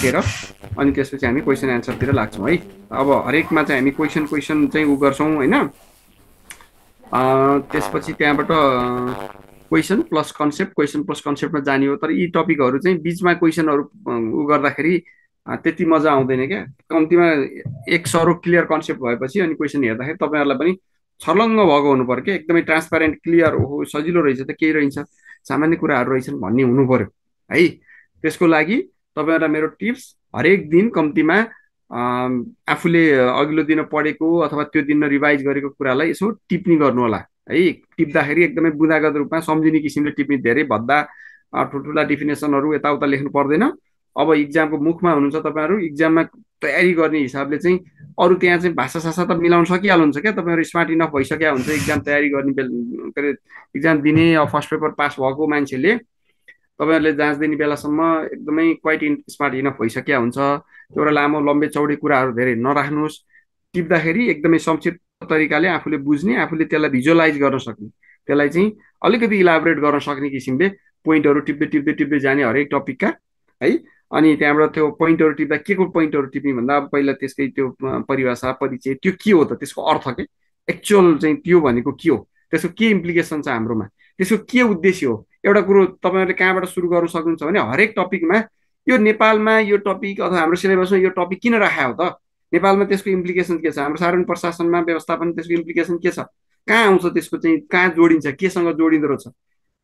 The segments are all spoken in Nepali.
सकेर अनि त्यसपछि हामी क्वेसन एन्सरतिर लाग्छौँ है? अब हरेकमा चाहिँ हामी क्वेसन क्वेसन चाहिँ उ गर्छौँ होइन? त्यसपछि त्यहाँबाट question plus concept question plus कन्सेप्टमा जाने हो तर यी टपिकहरू चाहिँ बिचमा क्वेसनहरू उ गर्दाखेरि त्यति मजा आउँदैन क्या। कम्तीमा एक सरो क्लियर कन्सेप्ट भएपछि अनि क्वेसन हेर्दाखेरि तपाईँहरूलाई पनि छर्लङ्ग भएको हुनु पऱ्यो क्या। एकदमै ट्रान्सप्यारेन्ट क्लियर हो सजिलो रहेछ त केही रहेछ? सामान्य कुराहरू रहेछन् भन्ने हुनु पऱ्यो है? त्यसको लागि तपाईँहरूलाई मेरो टिप्स हरेक दिन कम्तीमा आफूले अघिल्लो दिन पढेको अथवा त्यो दिन रिभाइज गरेको कुरालाई यसो टिप्नी गर्नु होला है टिप्दाखेरि एकदमै बुँदागत रूपमा सम्झिने किसिमले टिप्ने धेरै भद्दा ठुल्ठुला डिफिनेसनहरू यताउता लेख्नु पर्दैन। अब इक्जामको मुखमा हुनुहुन्छ तपाईँहरू इक्जाममा तयारी गर्ने हिसाबले चाहिँ अरू त्यहाँ चाहिँ भाषा सासा त मिलाउन सकिहाल्नुहुन्छ क्या? तपाईँहरू स्मार्ट इनफ भइसक्यो हुन्छ इक्जाम तयारी गर्ने बेला के अरे इक्जाम दिने फर्स्ट पेपर पास भएको मान्छेले। तपाईँहरूले जाँच दिने बेलासम्म एकदमै क्वाइट स्मार्ट इनफ भइसक्यो हुन्छ। एउटा लामो लम्बे चौडे कुराहरू धेरै नराख्नुहोस्। टिप्दाखेरि एकदमै संक्षिप्त तरिकाले आफूले बुझ्ने आफूले त्यसलाई भिजुअलाइज गर्न सक्ने। त्यसलाई चाहिँ अलिकति इलाबोरेट गर्न सक्ने किसिमले पोइन्टहरू टिप्दै टिप्दै टिप्दै जाने हरेक टपिकका है। अनि त्यहाँबाट त्यो पोइन्टहरू टिप्दा के को पोइन्टहरू टिप्ने भन्दा पहिला त्यसकै त्यो परिभाषा परिचय त्यो के हो त? त्यसको अर्थ के? एक्चुअल चाहिँ त्यो भनेको के हो? त्यसको के इम्प्लिकेसन छ हाम्रोमा? त्यसको के उद्देश्य हो? एउटा कुरो तपाईँहरूले कहाँबाट सुरु गर्नु सक्नुहुन्छ भने हरेक टपिकमा यो नेपालमा यो टपिक अथवा हाम्रो सिलेबसमा यो टपिक किन राखा हो त? नेपालमा त्यसको इम्प्लिकेसन के छ? हाम्रो साधारण प्रशासनमा व्यवस्थापन त्यसको इम्प्लिकेसन के छ? कहाँ आउँछ त्यसको चाहिँ कहाँ जोडिन्छ? केसँग जोडिँदो रहेछ?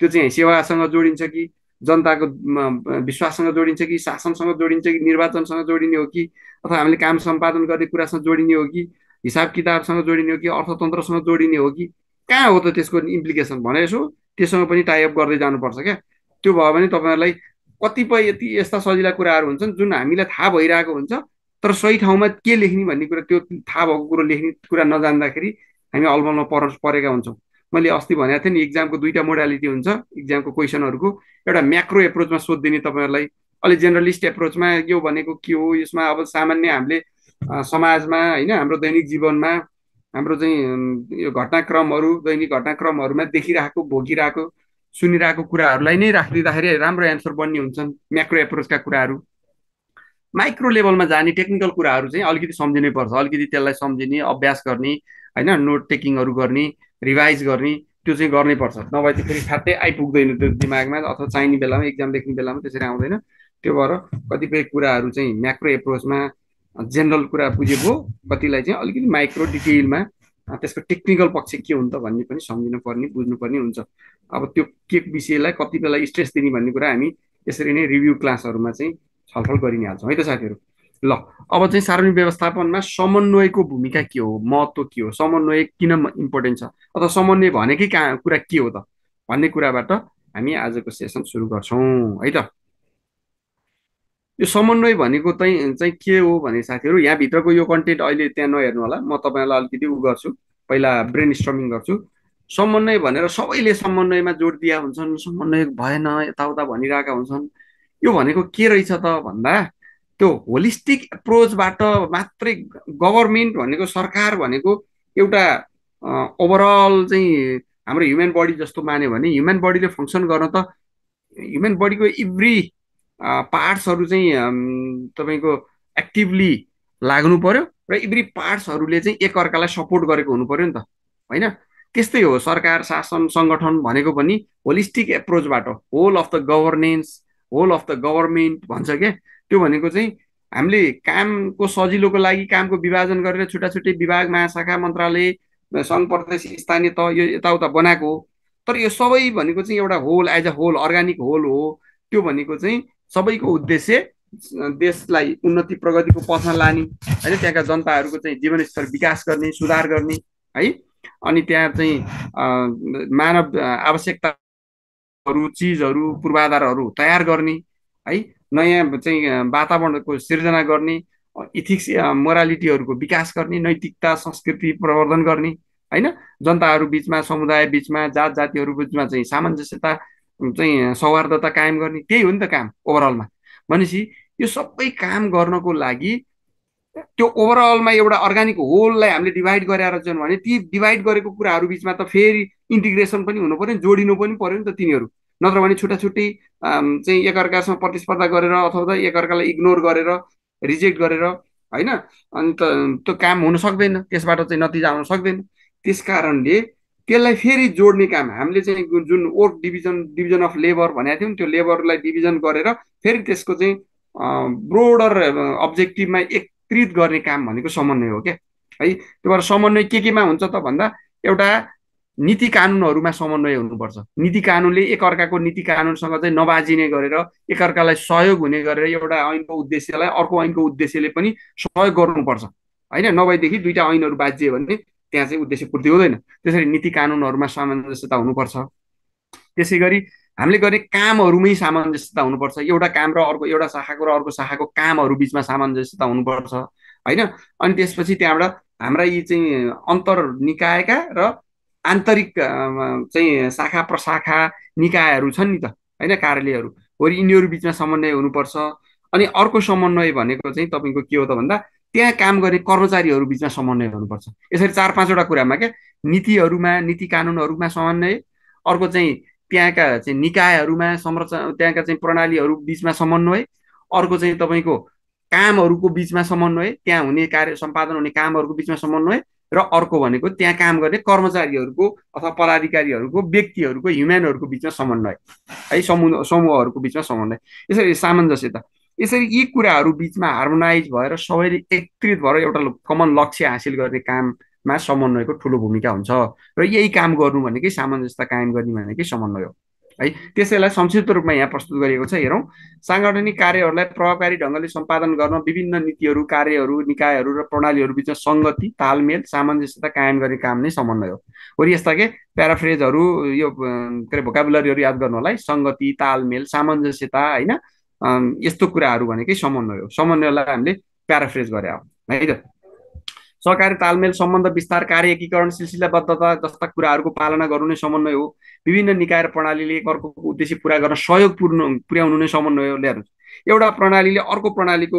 त्यो चाहिँ सेवासँग जोडिन्छ कि जनताको विश्वाससँग जोडिन्छ कि शासनसँग जोडिन्छ कि निर्वाचनसँग जोडिने हो कि अथवा हामीले काम सम्पादन गर्ने कुरासँग जोडिने हो कि हिसाब किताबसँग जोडिने हो कि अर्थतन्त्रसँग जोडिने हो कि कहाँ हो त त्यसको इम्प्लिकेसन भने यसो त्योसँग पनि टाइअप गर्दै जानुपर्छ क्या। त्यो भयो भने तपाईँहरूलाई कतिपय यति यस्ता सजिला कुराहरू हुन्छन् जुन हामीलाई थाहा भइरहेको हुन्छ तर सही ठाउँमा के लेख्ने भन्ने कुरा त्यो थाहा भएको कुरो लेख्ने कुरा नजान्दाखेरि हामी अलमलमा पर परेका हुन्छौँ। मैले अस्ति भनेको थिएँ नि इक्जामको दुईवटा मोडालिटी हुन्छ इक्जामको क्वेसनहरूको एउटा म्याक्रो एप्रोचमा सोधिदिने तपाईँहरूलाई अलिक जेनरलिस्ट एप्रोचमा यो भनेको के हो यसमा अब सामान्य हामीले समाजमा होइन हाम्रो दैनिक जीवनमा हाम्रो चाहिँ यो घटनाक्रमहरू दैनिक घटनाक्रमहरूमा देखिरहेको भोगिरहेको सुनिरहेको कुराहरूलाई नै राखिदिँदाखेरि राम्रो एन्सर बन्ने हुन्छन् म्याक्रो एप्रोचका कुराहरू। माइक्रो लेभलमा जाने टेक्निकल कुराहरू चाहिँ अलिकति सम्झिनै पर्छ। अलिकति त्यसलाई सम्झिने अभ्यास गर्ने होइन नोट टेकिङहरू गर्ने रिभाइज गर्ने त्यो चाहिँ गर्नै पर्छ। नभए त्यो फेरि ठ्याट्टै आइपुग्दैन त्यो दिमागमा अथवा चाहिने बेलामा इक्जाम लेख्ने बेलामा त्यसरी आउँदैन। त्यो भएर कतिपय कुराहरू चाहिँ म्याक्रो एप्रोचमा जेनरल कुरा बुझेको कतिलाई चाहिँ अलिकति माइक्रो डिटेलमा त्यसको टेक्निकल पक्ष के हुन्छ भन्ने पनि सम्झिनु पर्ने बुझ्नुपर्ने हुन्छ। अब त्यो के विषयलाई कति बेला स्ट्रेस दिने भन्ने कुरा हामी यसरी नै रिभ्यू क्लासहरूमा चाहिँ छलफल गरि नै हाल्छौँ है त साथीहरू? ल अब चाहिँ सार्वजनिक व्यवस्थापनमा समन्वयको भूमिका के हो? महत्त्व के हो? समन्वय किन इम्पोर्टेन्ट छ? अथवा समन्वय भनेकै कहाँ कुरा के हो त? भन्ने कुराबाट हामी आजको सेसन सुरु गर्छौँ। है त? यो समन्वय भनेको चाहिँ चाहिँ के हो भने साथीहरू यहाँभित्रको यो कन्टेन्ट अहिले त्यहाँ नहेर्नु होला। म तपाईँहरूलाई अलिकति उ गर्छु। पहिला ब्रेन स्ट्रमिङ गर्छु। समन्वय भनेर सबैले समन्वयमा जोड दिया हुन्छन्। समन्वय भएन यताउता भनिरहेका हुन्छन्। यो भनेको के रहेछ त भन्दा त्यो होलिस्टिक एप्रोचबाट मात्रै गभर्मेन्ट भनेको सरकार भनेको एउटा ओभरअल चाहिँ हाम्रो ह्युमन बडी जस्तो मान्यो भने ह्युमन बडीले फङ्सन गर्न त ह्युमन बडीको इभ्री पार्ट्सहरू चाहिँ तपाईँको एक्टिभली लाग्नु पर्यो र इभ्री पार्ट्सहरूले चाहिँ एकअर्कालाई सपोर्ट गरेको हुनु पर्यो नि त होइन? त्यस्तै हो सरकार शासन सङ्गठन भनेको पनि holistic एप्रोचबाट whole of the governance whole of the government भन्छ क्या त्यो भनेको चाहिँ हामीले कामको सजिलोको लागि कामको विभाजन गरेर छुट्टा छुट्टै विभाग महाशाखा मन्त्रालय सङ्घ प्रदेश स्थानीय त यो यताउता बनाएको हो। तर यो सबै भनेको चाहिँ एउटा whole as a whole organic whole हो। त्यो भनेको चाहिँ सबैको उद्देश्य देशलाई उन्नति प्रगतिको पथमा लाने होइन त्यहाँका जनताहरूको चाहिँ जीवनस्तर विकास गर्ने सुधार गर्ने है अनि त्यहाँ चाहिँ मानव आवश्यकताहरू चिजहरू पूर्वाधारहरू तयार गर्ने है नयाँ चाहिँ वातावरणको सिर्जना गर्ने इथिक्स मोरालिटीहरूको विकास गर्ने नैतिकता संस्कृति प्रवर्धन गर्ने होइन जनताहरू बिचमा समुदाय बिचमा जात जातिहरू बिचमा चाहिँ सामञ्जस्यता चाहिँ सौहार्दता कायम गर्ने त्यही हो नि त काम ओभरअलमा भनेपछि यो सबै काम गर्नको लागि त्यो ओभरअलमा एउटा अर्ग्यानिक होललाई हामीले डिभाइड गरेर छौँ भने ती डिभाइड गरेको कुराहरू बिचमा त फेरि इन्टिग्रेसन पनि हुनु पऱ्यो जोडिनु पनि पऱ्यो नि त तिनीहरू। नत्र भने छुट्टा छुट्टै चाहिँ एकअर्कासँग प्रतिस्पर्धा गरेर अथवा एकअर्कालाई इग्नोर गरेर रिजेक्ट गरेर होइन? अनि त त्यो काम हुन सक्दैन त्यसबाट चाहिँ नतिजा आउन सक्दैन। त्यस कारणले त्यसलाई फेरि जोड्ने काम हामीले चाहिँ जुन work division division of labour भनेको थियौँ त्यो लेबरलाई डिभिजन गरेर फेरि त्यसको चाहिँ ब्रोडर अब्जेक्टिभमा एकत्रित गर्ने काम भनेको समन्वय हो क्या। है त्यो भएर समन्वय के केमा हुन्छ त भन्दा एउटा नीति कानुनहरूमा समन्वय हुनुपर्छ। नीति कानुनले एकअर्काको नीति कानुनसँग चाहिँ नबाजिने गरेर एकअर्कालाई सहयोग हुने गरेर एउटा ऐनको उद्देश्यलाई अर्को ऐनको उद्देश्यले पनि सहयोग गर्नुपर्छ। होइन नभएदेखि दुईवटा ऐनहरू बाजियो भने त्यहाँ चाहिँ उद्देश्य पूर्ति हुँदैन। त्यसरी नीति कानुनहरूमा सामञ्जस्यता हुनुपर्छ। त्यसै गरी हामीले गर्ने कामहरूमै सामञ्जस्यता हुनुपर्छ। एउटा काम र अर्को एउटा शाखाको र अर्को शाखाको कामहरू बिचमा सामञ्जस्यता हुनुपर्छ। होइन? अनि त्यसपछि त्यहाँबाट हाम्रा यी चाहिँ अन्तर निकायका र आन्तरिक चाहिँ शाखा प्रशाखा निकायहरू छन् नि त होइन कार्यालयहरू। हो यिनीहरू बिचमा समन्वय हुनुपर्छ। अनि अर्को समन्वय भनेको चाहिँ तपाईँको के हो त भन्दा त्यहाँ काम गर्ने कर्मचारीहरू बिचमा समन्वय हुनुपर्छ। यसरी चार पाँचवटा कुरामा क्या? नीतिहरूमा नीति कानुनहरूमा समन्वय अर्को चाहिँ त्यहाँका चाहिँ निकायहरूमा संरचना त्यहाँका चाहिँ प्रणालीहरू बिचमा समन्वय अर्को चाहिँ तपाईँको कामहरूको बिचमा समन्वय त्यहाँ हुने कार्य सम्पादन हुने कामहरूको बिचमा समन्वय र अर्को भनेको त्यहाँ काम गर्ने कर्मचारीहरूको अथवा पदाधिकारीहरूको व्यक्तिहरूको ह्युम्यानहरूको बिचमा समन्वय। है समूह समूहहरूको बिचमा समन्वय। यसरी सामञ्जस्यता यसरी यी कुराहरू बिचमा हार्मोनाइज भएर सबैले एकत्रित भएर एउटा कमन लक्ष्य हासिल गर्ने काममा समन्वयको ठुलो भूमिका हुन्छ। र यही काम गर्नु भनेकै सामञ्जस्यता कायम गर्ने भनेकै समन्वय हो। है त्यसैलाई संक्षिप्त रूपमा यहाँ प्रस्तुत गरिएको छ हेरौँ। साङ्गठनिक कार्यहरूलाई प्रभावकारी ढङ्गले सम्पादन गर्न विभिन्न नीतिहरू कार्यहरू निकायहरू र प्रणालीहरू बिचमा सङ्गति तालमेल सामञ्जस्यता कायम गर्ने काम नै समन्वय हो। वरि यस्ता के? प्याराफ्रेजहरू यो के अरे भोकाबुलरीहरू याद गर्नु होला है। सङ्गति तालमेल सामञ्जस्यता होइन? यस्तो कुराहरू भनेकै समन्वय हो। समन्वयलाई हामीले प्याराफ्रेज गरे हो है त? सहकारी तालमेल सम्बन्ध विस्तार कार्य एकीकरण सिलसिलाबद्धता जस्ता कुराहरूको पालना गर्नु नै समन्वय हो। विभिन्न निकाय र प्रणालीले अर्को उद्देश्य पुरा गर्न सहयोग पुर्नु पुर्याउनु नै समन्वय हो ल्याएर। एउटा प्रणालीले अर्को प्रणालीको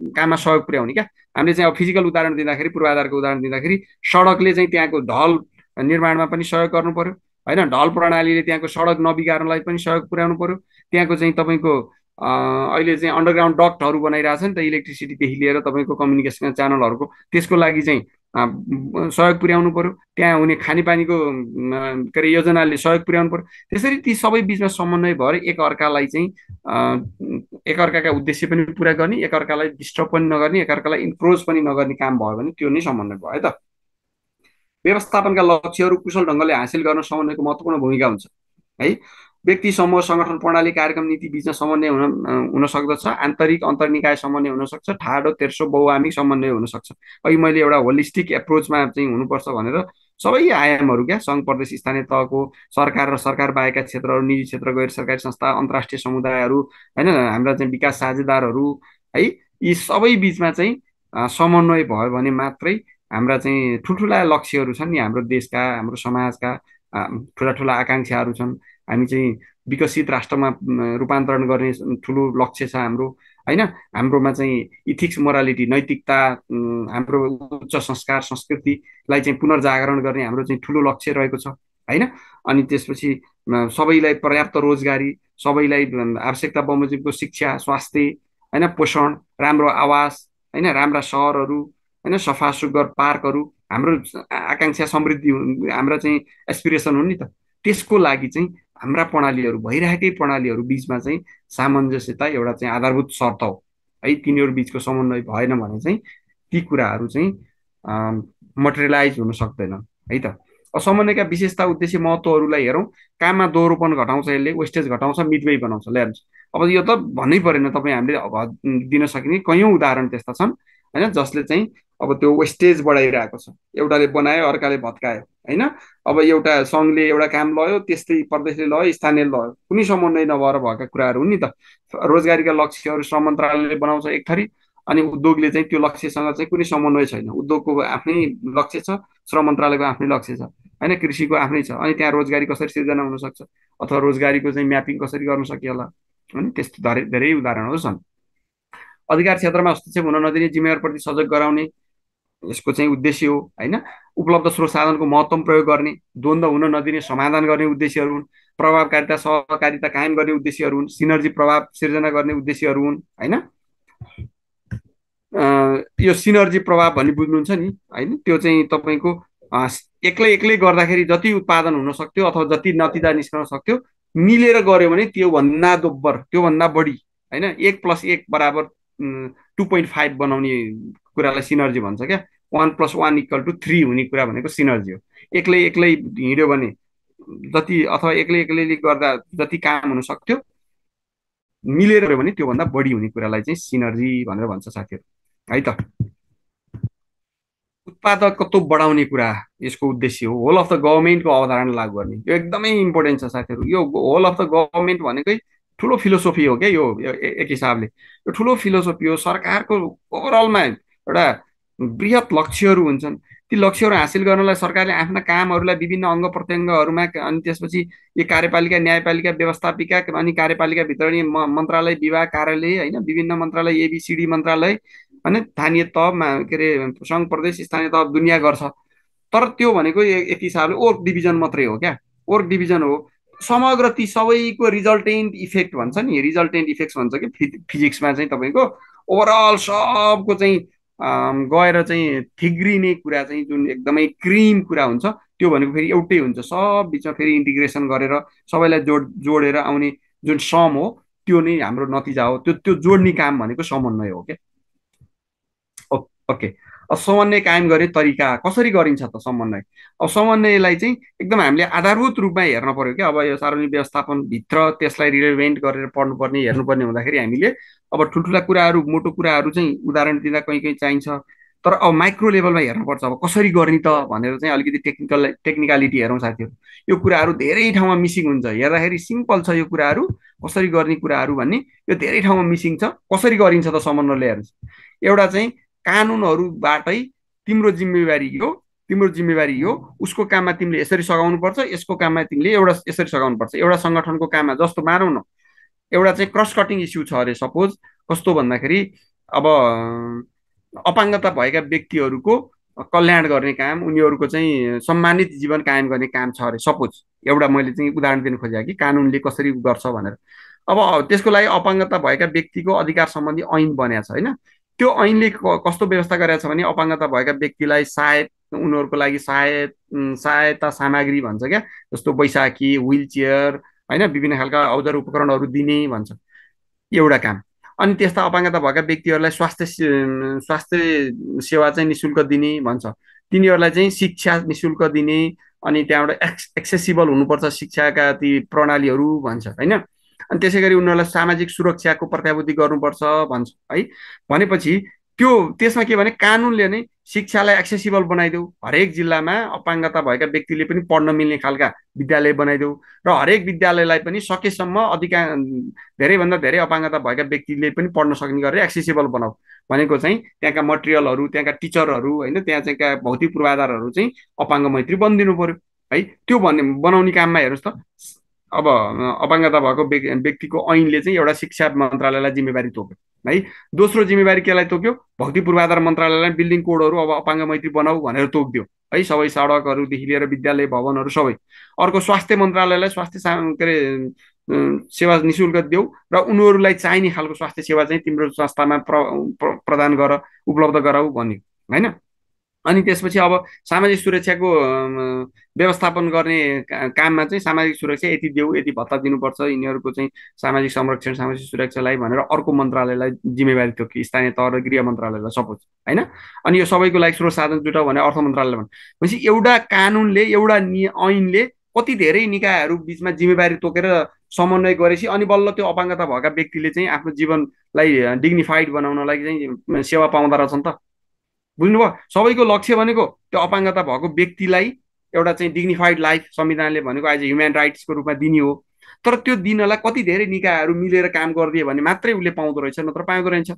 काममा सहयोग पुर्याउने क्या? हामीले चाहिँ अब फिजिकल उदाहरण दिँदाखेरि पूर्वाधारको उदाहरण दिँदाखेरि सडकले चाहिँ त्यहाँको ढल निर्माणमा पनि सहयोग गर्नु पर्यो। होइन ढल प्रणालीले त्यहाँको सडक नबिगार्नलाई पनि सहयोग पुर्याउनु पर्यो। त्यहाँको चाहिँ तपाईँको अहिले चाहिँ अन्डरग्राउन्ड डक्टहरू बनाइरहेको छ नि त इलेक्ट्रिसिटीदेखि लिएर तपाईँको कम्युनिकेसन च्यानलहरूको त्यसको लागि चाहिँ सहयोग पुर्याउनु पऱ्यो त्यहाँ हुने खानेपानीको के अरे योजनाले सहयोग पुर्याउनु पऱ्यो त्यसरी ती सबै बिचमा समन्वय भएर एकअर्कालाई चाहिँ एकअर्काका उद्देश्य पनि पुरा गर्ने एकअर्कालाई डिस्टर्ब पनि नगर्ने एकअर्कालाई इन्क्रोज पनि नगर्ने काम भयो भने त्यो नै समन्वय भयो है त। व्यवस्थापनका लक्ष्यहरू कुशल ढङ्गले हासिल गर्न समन्वयको महत्त्वपूर्ण भूमिका हुन्छ। है व्यक्ति समूह सङ्गठन प्रणाली कार्यक्रम नीति बिचमा समन्वय हुन हुन सक्दछ आन्तरिक अन्तर्निकाय समन्वय हुनसक्छ ठाडो तेर्सो बहुआमिक समन्वय हुनसक्छ अघि मैले एउटा होलिस्टिक एप्रोचमा चाहिँ हुनुपर्छ भनेर सबै आयामहरू क्या सङ्घ प्रदेश स्थानीय तहको सरकार र सरकार बाहेकका क्षेत्रहरू निजी क्षेत्र गैर सरकारी संस्था अन्तर्राष्ट्रिय समुदायहरू होइन हाम्रा चाहिँ विकास साझेदारहरू है यी सबै बिचमा चाहिँ समन्वय भयो भने मात्रै हाम्रा चाहिँ ठुल्ठुला लक्ष्यहरू छन् नि हाम्रो देशका हाम्रो समाजका ठुला ठुला आकाङ्क्षाहरू छन्। हामी चाहिँ विकसित राष्ट्रमा रूपान्तरण गर्ने ठुलो लक्ष्य छ हाम्रो। होइन? हाम्रोमा चाहिँ इथिक्स मोरालिटी नैतिकता हाम्रो उच्च संस्कार संस्कृतिलाई चाहिँ पुनर्जागरण गर्ने हाम्रो चाहिँ ठुलो लक्ष्य रहेको छ। होइन? अनि त्यसपछि सबैलाई पर्याप्त रोजगारी सबैलाई आवश्यकता बमोजिमको शिक्षा स्वास्थ्य होइन? पोषण राम्रो आवास होइन? राम्रा सहरहरू होइन सफा सुग्घर पार्कहरू हाम्रो आकाङ्क्षा समृद्धि हाम्रा चाहिँ एसपिरेसन हुन् नि त। त्यसको लागि चाहिँ हाम्रा प्रणालीहरू भइरहेकै प्रणालीहरू बिचमा चाहिँ सामञ्जस्यता एउटा चाहिँ आधारभूत शर्त हो। है तिनीहरू बिचको समन्वय भएन भने चाहिँ ती कुराहरू चाहिँ मटेरियलाइज हुन सक्दैन है त। समन्वयका विशेषता उद्देश्य महत्त्वहरूलाई हेरौँ। काममा दोहोरोपन घटाउँछ यसले वेस्टेज घटाउँछ मिडवे बनाउँछ ल्याएर अब यो त भन्नै परेन तपाईँ हामीले दिन सकिने कैयौँ उदाहरण त्यस्ता छन् होइन जसले चाहिँ अब त्यो वेस्टेज बढाइरहेको छ। एउटाले बनायो अर्काले भत्कायो होइन? अब एउटा सङ्घले एउटा काम लयो त्यस्तै प्रदेशले लयो स्थानीय लयो। कुनै समन्वय नभएर भएका कुराहरू हुन् नि त। रोजगारीका लक्ष्यहरू श्रम मन्त्रालयले बनाउँछ एक थरी अनि उद्योगले चाहिँ त्यो लक्ष्यसँग चाहिँ कुनै समन्वय छैन। उद्योगको आफ्नै लक्ष्य छ श्रम मन्त्रालयको आफ्नै लक्ष्य छ होइन? कृषिको आफ्नै छ। अनि त्यहाँ रोजगारी कसरी सिर्जना हुनसक्छ? अथवा रोजगारीको चाहिँ म्यापिङ कसरी गर्न सकियो होला? होइन त्यस्तो धेरै धेरै उदाहरणहरू छन्। अधिकार क्षेत्रमा हस्तक्षेप हुन नदिने जिम्मेवारप्रति सजग गराउने यसको चाहिँ उद्देश्य हो होइन? उपलब्ध स्रोत साधनको महत्तम प्रयोग गर्ने द्वन्द्व हुन नदिने समाधान गर्ने उद्देश्यहरू हुन् प्रभावकारिता सहकारिता कायम गर्ने उद्देश्यहरू हुन् सिनर्जी प्रभाव सिर्जना गर्ने उद्देश्यहरू हुन् होइन? यो सिनर्जी प्रभाव भन्ने बुझ्नुहुन्छ नि होइन? त्यो चाहिँ तपाईँको एक्लै एक्लै गर्दाखेरि जति उत्पादन हुन सक्थ्यो अथवा जति नतिजा निस्कन सक्थ्यो मिलेर गऱ्यो भने त्योभन्दा दोब्बर त्योभन्दा बढी होइन? एक प्लस एक बराबर टु पोइन्ट फाइभ बनाउने कुरालाई सिनर्जी भन्छ क्या? One plus one equal to three हुने कुरा भनेको सिनर्जी हो। एक्लै एक्लै हिँड्यो भने जति अथवा एक्लै एक्लैले गर्दा जति काम हुन सक्थ्यो मिलेर गयो भने त्योभन्दा बढी हुने कुरालाई चाहिँ सिनर्जी भनेर भन्छ साथीहरू। है त। उत्पादकत्व बढाउने कुरा यसको उद्देश्य हो। होल अफ द गभर्मेन्टको अवधारणा लागू गर्ने। यो एकदमै इम्पोर्टेन्ट छ साथीहरू। यो होल अफ द गभर्मेन्ट भनेकै ठुलो फिलोसोफी हो क्या यो एक हिसाबले। यो ठुलो फिलोसोफी हो। सरकारको ओभरअलमा एउटा वृहत लक्ष्यहरू हुन्छन्। ती लक्ष्यहरू हासिल गर्नलाई सरकारले आफ्ना कामहरूलाई विभिन्न अङ्ग प्रत्यङ्गहरूमा अनि त्यसपछि यो कार्यपालिका न्यायपालिका व्यवस्थापिका अनि कार्यपालिकाभित्र नि मन्त्रालय विभाग कार्यालय होइन विभिन्न मन्त्रालय एबिसिडी मन्त्रालय होइन स्थानीय तहमा के अरे सङ्घ प्रदेश स्थानीय तह दुनियाँ गर्छ। तर त्यो भनेको एक हिसाबले ओर्क डिभिजन मात्रै हो क्या। ओर्क डिभिजन हो। समग्र ती सबैको रिजल्टेन्ट इफेक्ट भन्छ नि। रिजल्टेन्ट इफेक्ट भन्छ कि फिजिक्समा चाहिँ तपाईँको ओभरअल सबको चाहिँ गएर चाहिँ थिग्रिने कुरा चाहिँ जुन एकदमै क्रिम कुरा हुन्छ त्यो भनेको फेरि एउटै हुन्छ। सब बिचमा फेरि इन्टिग्रेसन गरेर सबैलाई जोड जोडेर आउने जुन सम हो त्यो नै हाम्रो नतिजा हो। त्यो त्यो जोड्ने काम भनेको समन्वय हो क्या ओके। समन्वय कायम गर्ने तरिका कसरी गरिन्छ त समन्वय? अब समन्वयलाई चाहिँ एकदम हामीले आधारभूत रूपमा हेर्न पर्यो क्या। अब यो सार्वजनिक व्यवस्थापनभित्र त्यसलाई रिलेभेन्ट गरेर पढ्नुपर्ने हेर्नुपर्ने हुँदाखेरि हामीले अब ठुल्ठुला कुराहरू मोटो कुराहरू चाहिँ उदाहरण दिँदा कहीँ कहीँ चाहिन्छ। तर अब माइक्रो लेभलमा हेर्नुपर्छ। अब कसरी गर्ने त भनेर चाहिँ अलिकति टेक्निकल टेक्निकलिटी हेरौँ साथीहरू। यो कुराहरू धेरै ठाउँमा मिसिङ हुन्छ। हेर्दाखेरि सिम्पल छ यो कुराहरू। कसरी गर्ने कुराहरू भन्ने। यो धेरै ठाउँमा मिसिङ छ। कसरी गरिन्छ त समन्वयले हेर्नुहोस्। एउटा चाहिँ कानुनहरूबाटै तिम्रो जिम्मेवारी हो तिम्रो जिम्मेवारी हो उसको काममा तिमीले यसरी सघाउनु पर्छ यसको काममा तिमीले एउटा यसरी सघाउनु पर्छ। एउटा सङ्गठनको काममा जस्तो मानौ न एउटा चाहिँ क्रस कटिङ इस्यु छ अरे सपोज कस्तो भन्दाखेरि अब अपाङ्गता भएका व्यक्तिहरूको कल्याण गर्ने काम उनीहरूको चाहिँ सम्मानित जीवन कायम गर्ने काम छ अरे सपोज। एउटा मैले चाहिँ उदाहरण दिन खोजेँ कि कानुनले कसरी गर्छ भनेर। अब त्यसको लागि अपाङ्गता भएका व्यक्तिको अधिकार सम्बन्धी ऐन बनेको छ होइन? त्यो ऐनले कस्तो व्यवस्था गरेको छ भने अपाङ्गता भएका व्यक्तिलाई सायद उनीहरूको लागि सहायत सहायता सामग्री भन्छ क्या? जस्तो बैशाखी विल चेयर होइन विभिन्न खालका औजार उपकरणहरू दिने भन्छ। एउटा काम। अनि त्यस्ता अपाङ्गता भएका व्यक्तिहरूलाई स्वास्थ्य स्वास्थ्य सेवा चाहिँ नि शुल्क दिने भन्छ। तिनीहरूलाई चाहिँ शिक्षा नि शुल्क दिने अनि त्यहाँबाट एक्स एक्सेसिबल हुनुपर्छ शिक्षाका ती प्रणालीहरू भन्छ होइन? अनि त्यसै गरी उनीहरूलाई सामाजिक सुरक्षाको प्रत्याभूति गर्नुपर्छ भन्छ है। भनेपछि त्यो त्यसमा के भने कानुनले नै शिक्षालाई एक्सेसिबल बनाइदेऊ। हरेक जिल्लामा अपाङ्गता भएका व्यक्तिले पनि पढ्न मिल्ने खालका विद्यालय बनाइदेऊ र हरेक विद्यालयलाई पनि सकेसम्म अधिका धेरैभन्दा धेरै अपाङ्गता भएका व्यक्तिले पनि पढ्न सक्ने गरेर एक्सेसिबल बनाऊ। भनेको चाहिँ त्यहाँका मटेरियलहरू त्यहाँका टिचरहरू होइन त्यहाँ चाहिँ भौतिक पूर्वाधारहरू चाहिँ अपाङ्ग मैत्री बनिदिनु पऱ्यो है। त्यो भन्ने बनाउने काममा हेर्नुहोस् त। अब अपाङ्गता भएको व्यक्तिको ऐनले चाहिँ एउटा शिक्षा मन्त्रालयलाई जिम्मेवारी तोक्यो है? दोस्रो जिम्मेवारी केलाई तोक्यो? भौतिक पूर्वाधार मन्त्रालयलाई बिल्डिङ कोडहरू अब अपाङ्ग मैत्री बनाऊ भनेर तोकिदियो है? सबै सडकहरूदेखि लिएर विद्यालय भवनहरू सबै। अर्को स्वास्थ्य मन्त्रालयलाई स्वास्थ्य के अरे सेवा नि शुल्क देऊ र उनीहरूलाई चाहिने खालको स्वास्थ्य सेवा चाहिँ तिम्रो संस्थामा प्र प्रदान गर उपलब्ध गराऊ भन्ने होइन? अनि त्यसपछि अब सामाजिक सुरक्षाको व्यवस्थापन गर्ने काममा चाहिँ सामाजिक सुरक्षा यति देऊ यति भत्ता दिनुपर्छ। यिनीहरूको चाहिँ सामाजिक संरक्षण सामाजिक सुरक्षालाई भनेर अर्को मन्त्रालयलाई जिम्मेवारी कि स्थानीय तह र गृह मन्त्रालयलाई सपोज होइन? अनि यो सबैको लागि स्रोत साधन जुटाउ भने अर्थ मन्त्रालय भन्नु भनेपछि एउटा कानुनले एउटा ऐनले कति धेरै निकायहरू बिचमा जिम्मेवारी तोकेर समन्वय गरेपछि अनि बल्ल त्यो अपाङ्गता भएका व्यक्तिले चाहिँ आफ्नो जीवनलाई डिग्निफाइड बनाउनलाई चाहिँ सेवा पाउँदो रहेछन् त। बुझ्नुभयो? सबैको लक्ष्य भनेको त्यो अपाङ्गता भएको व्यक्तिलाई एउटा चाहिँ डिग्निफाइड लाइफ संविधानले भनेको एज ए ह्युमन राइट्सको रूपमा दिने हो। तर त्यो दिनलाई कति धेरै निकायहरू मिलेर काम गरिदियो भने मात्रै उसले पाउँदो रहेछ नत्र पाउँदो रहेछ।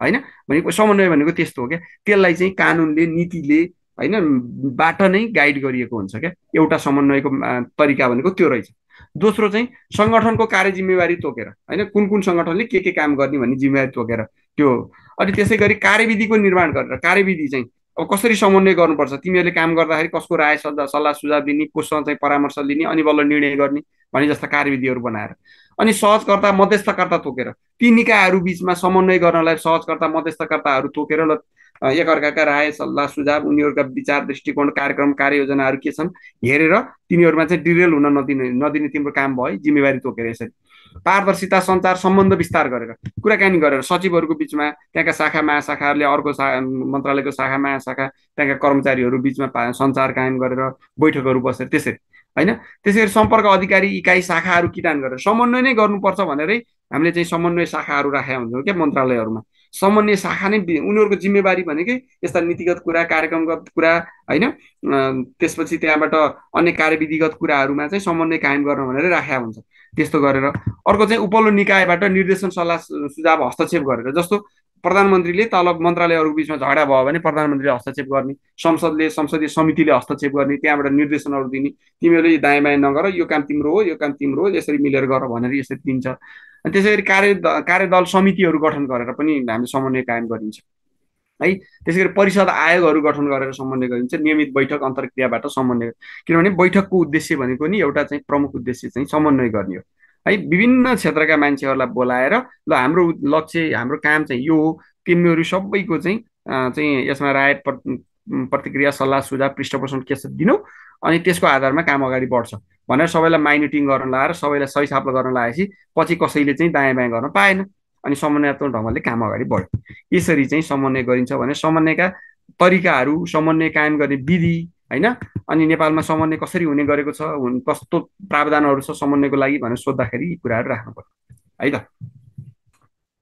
होइन? भनेको समन्वय भनेको त्यस्तो हो क्या। त्यसलाई चाहिँ कानुनले नीतिले होइन बाट नै गाइड गरिएको हुन्छ क्या। एउटा समन्वयको तरिका भनेको त्यो रहेछ। दोस्रो चाहिँ सङ्गठनको कार्य जिम्मेवारी तोकेर होइन? कुन कुन सङ्गठनले के के काम गर्ने भन्ने जिम्मेवारी तोकेर त्यो अनि त्यसै गरी कार्यविधिको निर्माण गरेर कार्यविधि चाहिँ अब कसरी समन्वय गर्नुपर्छ? तिमीहरूले काम गर्दाखेरि कसको राय सल्लाह सल्लाह सुझाव दिने कोसँग चाहिँ परामर्श लिने अनि बल्ल निर्णय गर्ने भने जस्ता कार्यविधिहरू बनाएर। अनि सहजकर्ता मध्यस्थकर्ता तोकेर ती निकायहरू बिचमा समन्वय गर्नलाई सहजकर्ता मध्यस्थकर्ताहरू तोकेर ल एकअर्काका राय सल्लाह सुझाव उनीहरूका विचार दृष्टिकोण कार्यक्रम कार्ययोजनाहरू के छन् हेरेर तिनीहरूमा चाहिँ डिरेल हुन नदिने नदिने तिम्रो काम भयो जिम्मेवारी तोकेर यसरी। पारदर्शिता सञ्चार सम्बन्ध विस्तार गरेर कुराकानी गरेर सचिवहरूको बिचमा त्यहाँका शाखा महाशाखाहरूले अर्को शा मन्त्रालयको शाखा महाशाखा त्यहाँका कर्मचारीहरू बिचमा सञ्चार कायम गरेर बैठकहरू बसेर त्यसरी होइन? त्यसै गरी सम्पर्क अधिकारी इकाइ शाखाहरू किटान गरेर समन्वय नै गर्नुपर्छ भनेरै हामीले चाहिँ समन्वय शाखाहरू राखेका हुन्छौँ क्या मन्त्रालयहरूमा। समन्वय शाखा नै उनीहरूको जिम्मेवारी भनेकै यस्ता नीतिगत कुरा कार्यक्रमगत कुरा होइन? त्यसपछि त्यहाँबाट अन्य कार्यविधिगत कुराहरूमा चाहिँ समन्वय कायम गर्न भनेर राखेका हुन्छ। त्यस्तो गरेर अर्को चाहिँ उपल्लो निकायबाट निर्देशन सल्लाह सुझाव हस्तक्षेप गरेर जस्तो प्रधानमन्त्रीले तल मन्त्रालयहरूको बिचमा झगडा भयो भने प्रधानमन्त्रीले हस्तक्षेप गर्ने संसदले संसदीय समितिले हस्तक्षेप गर्ने त्यहाँबाट निर्देशनहरू दिने तिमीहरूले दायाँ बायाँ नगर यो काम तिम्रो हो यो काम तिम्रो हो यसरी मिलेर गर भनेर यसरी दिन्छ। त्यसै गरी कार्य कार्यदल समितिहरू गठन गरेर पनि हामी समन्वय कायम गरिन्छ। है? त्यसै गरी परिषद आयोगहरू गठन गरेर समन्वय गरिन्छ नियमित बैठक अन्तर्क्रियाबाट समन्वय किनभने बैठकको उद्देश्य भनेको नि एउटा चाहिँ प्रमुख उद्देश्य चाहिँ समन्वय गर्ने हो। है विभिन्न क्षेत्रका मान्छेहरूलाई बोलाएर ल हाम्रो लक्ष्य हाम्रो काम चाहिँ यो हो। तिमीहरू सबैको चाहिँ चाहिँ यसमा राय प्रतिक्रिया सल्लाह सुझाव पृष्ठपोषण के दिनु अनि त्यसको आधारमा काम अगाडि बढ्छ। भनेर सबैलाई माइनिटिङ गर्न लगाएर सबैलाई सही छाप्लो गर्न लगाएपछि पछि कसैले चाहिँ दायाँ बायाँ गर्न पाएन। अनि समन्वयात्मक ढङ्गले काम अगाडि बढ्यो। यसरी चाहिँ समन्वय गरिन्छ भने समन्वयका तरिकाहरू समन्वय कायम गर्ने विधि होइन? अनि नेपालमा समन्वय कसरी हुने गरेको छ कस्तो प्रावधानहरू छ समन्वयको लागि भनेर सोद्धाखेरि यी कुराहरू राख्नु पर्यो है त?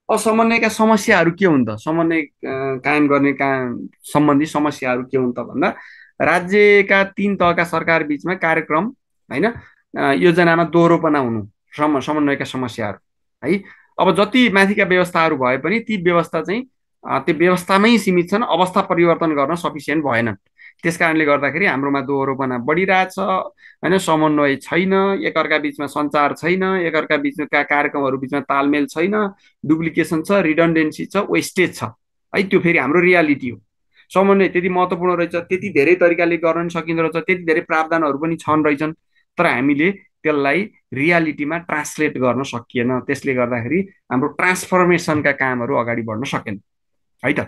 अब समन्वयका समस्याहरू के हुन् त? समन्वय कायम गर्ने का सम्बन्धी समस्याहरू के हुन् त भन्दा राज्यका तिन तहका सरकार बिचमा कार्यक्रम होइन? योजनामा दोहोरोपना हुनु सम समन्वयका समस्याहरू है? अब जति माथिका व्यवस्थाहरू भए पनि ती व्यवस्था चाहिँ त्यो व्यवस्थामै सीमित छन् अवस्था परिवर्तन गर्न सफिसियन्ट भएनन्। त्यस कारणले गर्दाखेरि हाम्रोमा दोहोरोपना बढिरहेछ होइन समन्वय छैन एकअर्का बिचमा सञ्चार छैन एकअर्का बिचका कार्यक्रमहरू बिचमा तालमेल छैन डुप्लिकेसन छ रिडन्डेन्सी छ वेस्टेज छ। है त्यो फेरि हाम्रो रियालिटी हो। समन्वय त्यति महत्त्वपूर्ण रहेछ त्यति धेरै तरिकाले गर्न सकिँदो रहेछ त्यति धेरै प्रावधानहरू पनि छन् रहेछन्। तर हामीले त्यसलाई रियालिटीमा ट्रान्सलेट गर्न सकिएन। त्यसले गर्दाखेरि हाम्रो ट्रान्सफर्मेसनका कामहरू अगाडि बढ्न सकेन। है त?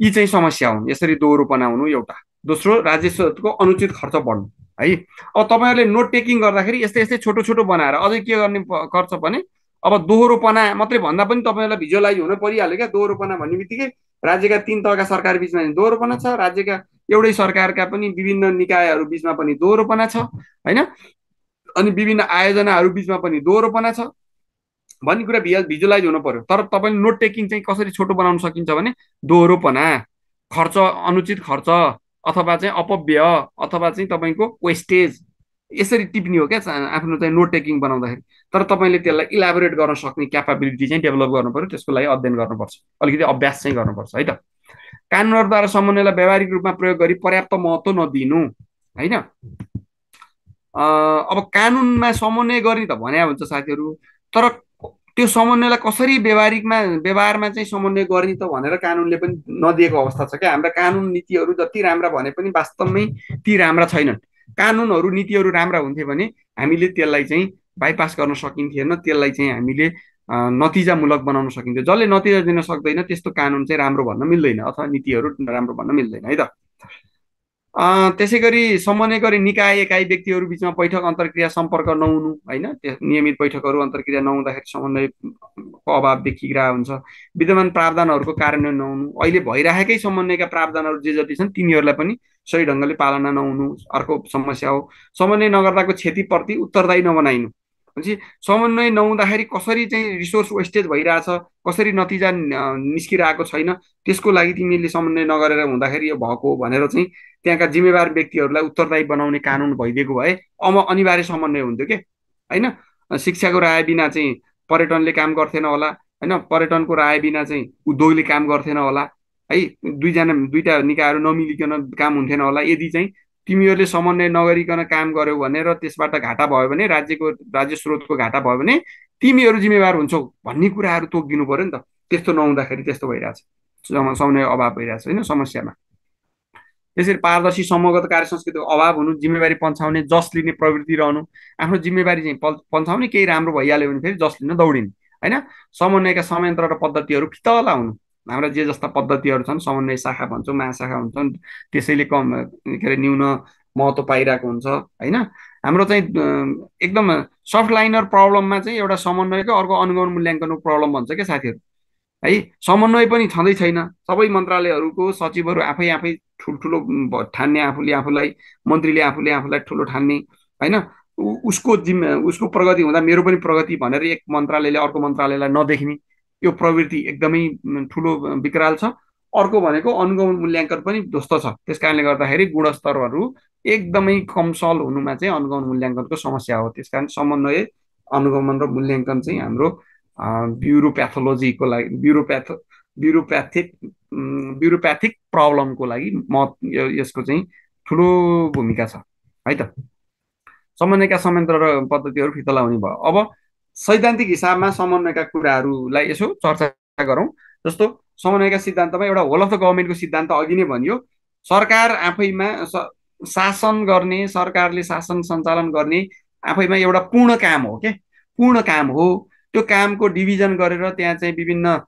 यी चाहिँ समस्या हुन्। यसरी दोहोरो बनाउनु एउटा। दोस्रो राजस्वको अनुचित खर्च बढ्नु। है? अब तपाईँहरूले नोट टेकिङ गर्दाखेरि यस्तै यस्तै छोटो छोटो बनाएर अझै के गर्ने गर्छ भने अब दोहोरोपना मात्रै भन्दा पनि तपाईँहरूलाई भिजुअलाइज हुन परिहाल्यो क्या दोहोरोपना भन्ने बित्तिकै राज्यका तिन तहका सरकार बिचमा दोहोरोपना छ। राज्यका एउटै सरकारका पनि विभिन्न निकायहरू बिचमा पनि दोहोरोपना छ। होइन? अनि विभिन्न आयोजनाहरू बिचमा पनि दोहोरोपना छ। भन्ने कुरा भिया भिजुलाइज हुनु पर्यो। तर तपाईँले नोट टेकिङ चाहिँ कसरी छोटो बनाउन सकिन्छ भने दोहोरोपना खर्च अनुचित खर्च अथवा चाहिँ अपव्यय अथवा चाहिँ तपाईँको वेस्टेज यसरी टिप्ने हो क्या आफ्नो चाहिँ नोट टेकिङ बनाउँदाखेरि। तर तपाईँले त्यसलाई इलाबोरेट गर्न सक्ने क्यापाबिलिटी चाहिँ डेभलप गर्नु पऱ्यो त्यसको लागि अध्ययन गर्नुपर्छ। अलिकति अभ्यास चाहिँ गर्नुपर्छ है त? कानुनहरूद्वारा समन्वयलाई व्यावहारिक रूपमा प्रयोग गरी पर्याप्त महत्त्व नदिनु होइन? अब कानुनमा समन्वय गर्ने त भने हुन्छ साथीहरू तर त्यो समन्वयलाई कसरी व्यवहारिकमा व्यवहारमा चाहिँ समन्वय गर्ने त भनेर कानुनले पनि नदिएको अवस्था छ क्या। हाम्रा कानुन नीतिहरू जति राम्रा भने पनि वास्तवमै ती राम्रा छैनन्। कानुनहरू नीतिहरू राम्रा हुन्थे भने हामीले त्यसलाई चाहिँ बाइपास गर्न सकिन्थेन त्यसलाई चाहिँ हामीले नतिजामूलक बनाउन सकिन्थ्यो। जसले नतिजा दिन सक्दैन त्यस्तो कानुन चाहिँ राम्रो भन्न मिल्दैन अथवा नीतिहरू राम्रो भन्न मिल्दैन है त? त्यसै गरी समन्वय गरी निकाय एकाइ व्यक्तिहरू बिचमा बैठक अन्तर्क्रिया सम्पर्क नहुनु होइन? नियमित बैठकहरू अन्तर्क्रिया नहुँदाखेरि समन्वयको अभाव देखिरहेको हुन्छ। विद्यमान प्रावधानहरूको कार्यान्वयन नहुनु। अहिले भइरहेकै समन्वयका प्रावधानहरू जे जति छन् तिनीहरूलाई पनि सही ढङ्गले पालना नहुनु अर्को समस्या हो। समन्वय नगर्दाको क्षतिप्रति उत्तरदायी नबनाइनु। भनेपछि समन्वय नहुँदाखेरि कसरी चाहिँ रिसोर्स वेस्टेज भइरहेछ कसरी नतिजा निस्किरहेको छैन त्यसको लागि तिमीले समन्वय नगरेर हुँदाखेरि यो भएको भनेर चाहिँ त्यहाँका जिम्मेवार व्यक्तिहरूलाई उत्तरदायी बनाउने कानुन भइदिएको भए अब अनिवार्य समन्वय हुन्थ्यो कि? होइन? शिक्षाको राय बिना चाहिँ पर्यटनले काम गर्थेन होला होइन? पर्यटनको राय बिना चाहिँ उद्योगले काम गर्थेन होला है? दुईजना दुईवटा निकायहरू नमिलिकन काम हुन्थेन होला यदि चाहिँ तिमीहरूले समन्वय नगरिकन काम गर्यौ भने र त्यसबाट घाटा भयो भने राज्यको राज्य स्रोतको घाटा भयो भने तिमीहरू जिम्मेवार हुन्छौ भन्ने कुराहरू तोकिदिनु पऱ्यो नि त। त्यस्तो नहुँदाखेरि त्यस्तो भइरहेछ। समन्वय अभाव भइरहेछ होइन समस्यामा। त्यसरी पारदर्शी समूहगत कार्य संस्कृतिको अभाव हुनु जिम्मेवारी पन्छाउने जस लिने प्रवृत्ति रहनु आफ्नो जिम्मेवारी चाहिँ पन्छाउने केही राम्रो भइहाल्यो भने फेरि जस लिन दौडिने होइन? समन्वयका संयन्त्र र पद्धतिहरू फितला हुनु। हाम्रा जे जस्ता पद्धतिहरू छन् समन्वय शाखा भन्छौँ महाशाखा हुन्छन् त्यसैले कम के अरे न्यून महत्त्व पाइरहेको हुन्छ होइन? हाम्रो चाहिँ एकदम सफ्ट लाइनर प्रब्लममा चाहिँ एउटा समन्वयको अर्को अनुगमन मूल्याङ्कनको प्रब्लम भन्छ क्या साथीहरू। है समन्वय पनि छँदै छैन। सबै मन्त्रालयहरूको सचिवहरू आफै आफै ठुल्ठुलो ठान्ने आफूले आफूलाई मन्त्रीले आफूले आफूलाई ठुलो ठान्ने होइन? उसको जिम्मे उसको प्रगति हुँदा मेरो पनि प्रगति भनेर एक मन्त्रालयले अर्को मन्त्रालयलाई नदेख्ने। यो प्रवृत्ति एकदमै ठुलो विकराल छ। अर्को भनेको अनुगमन मूल्याङ्कन पनि ध्वस्त छ। त्यस कारणले गर्दाखेरि गुणस्तरहरू एकदमै कमसल हुनुमा चाहिँ अनुगमन मूल्याङ्कनको समस्या हो। त्यस कारण समन्वय अनुगमन र मूल्याङ्कन चाहिँ हाम्रो ब्युरोप्याथोलोजीको लागि ब्युरोप्याथ ब्युरोप्याथिक ब्युरोप्याथिक प्रब्लमको लागि म यसको चाहिँ ठुलो भूमिका छ। है त? समन्वयका संयन्त्र र पद्धतिहरू फितला हुने भयो। अब सैद्धान्तिक हिसाबमा समन्वयका कुराहरूलाई यसो चर्चा गरौँ। जस्तो समन्वयका सिद्धान्तमा एउटा होल अफ द गभर्मेन्टको सिद्धान्त अघि नै भनियो सरकार आफैमा शासन गर्ने सरकारले शासन सञ्चालन गर्ने आफैमा एउटा पूर्ण काम हो के? पूर्ण काम हो। त्यो कामको डिभिजन गरेर त्यहाँ चाहिँ विभिन्न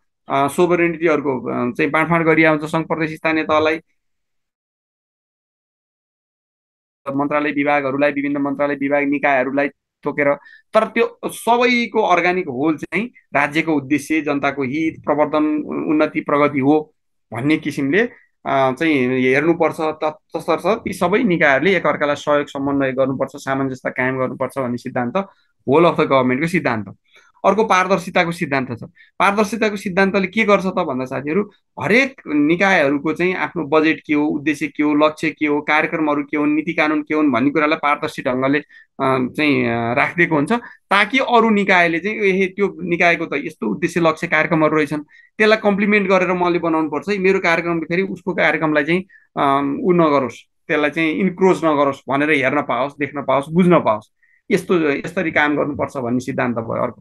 सोभरेनिटीहरूको चाहिँ बाँडफाँड गरिया हुन्छ सङ्घ प्रदेश स्थानीय तहलाई। मन्त्रालय विभागहरूलाई विभिन्न मन्त्रालय विभाग निकायहरूलाई तोकेर। तर त्यो सबैको अर्ग्यानिक होल चाहिँ राज्यको उद्देश्य जनताको हित प्रवर्धन उन्नति प्रगति हो भन्ने किसिमले चाहिँ हेर्नुपर्छ तसर्थ ती सबै निकायहरूले एकअर्कालाई सहयोग समन्वय गर्नुपर्छ सामञ्जस्य कायम गर्नुपर्छ भन्ने सिद्धान्त होल अफ द गभर्मेन्टको सिद्धान्त अर्को पारदर्शिताको सिद्धान्त छ। पारदर्शिताको सिद्धान्तले के गर्छ त भन्दा साथीहरू हरेक निकायहरूको चाहिँ आफ्नो बजेट के हो उद्देश्य के हो लक्ष्य के हो कार्यक्रमहरू के हुन् नीति कानुन के हुन् भन्ने कुरालाई पारदर्शी ढङ्गले चाहिँ राखिदिएको हुन्छ ताकि अरू निकायले चाहिँ ए त्यो निकायको त यस्तो उद्देश्य लक्ष्य कार्यक्रमहरू रहेछन्। त्यसलाई कम्प्लिमेन्ट गरेर मैले बनाउनु पर्छ। है मेरो कार्यक्रम फेरि उसको कार्यक्रमलाई चाहिँ ऊ नगरोस्। त्यसलाई चाहिँ इन्क्रोज नगरोस् भनेर हेर्न पाओस् देख्न पाओस् बुझ्न पाओस्। यस्तो यसरी काम गर्नुपर्छ भन्ने सिद्धान्त भयो अर्को।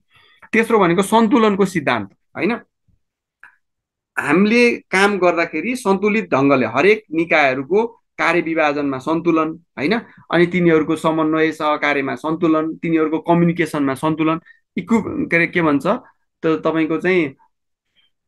तेस्रो भनेको सन्तुलनको सिद्धान्त होइन? हामीले काम गर्दाखेरि सन्तुलित ढङ्गले हरेक निकायहरूको कार्यविभाजनमा सन्तुलन होइन? अनि तिनीहरूको समन्वय सहकार्यमा सन्तुलन तिनीहरूको कम्युनिकेसनमा सन्तुलन इक्वु के के भन्छ? त तपाईँको चाहिँ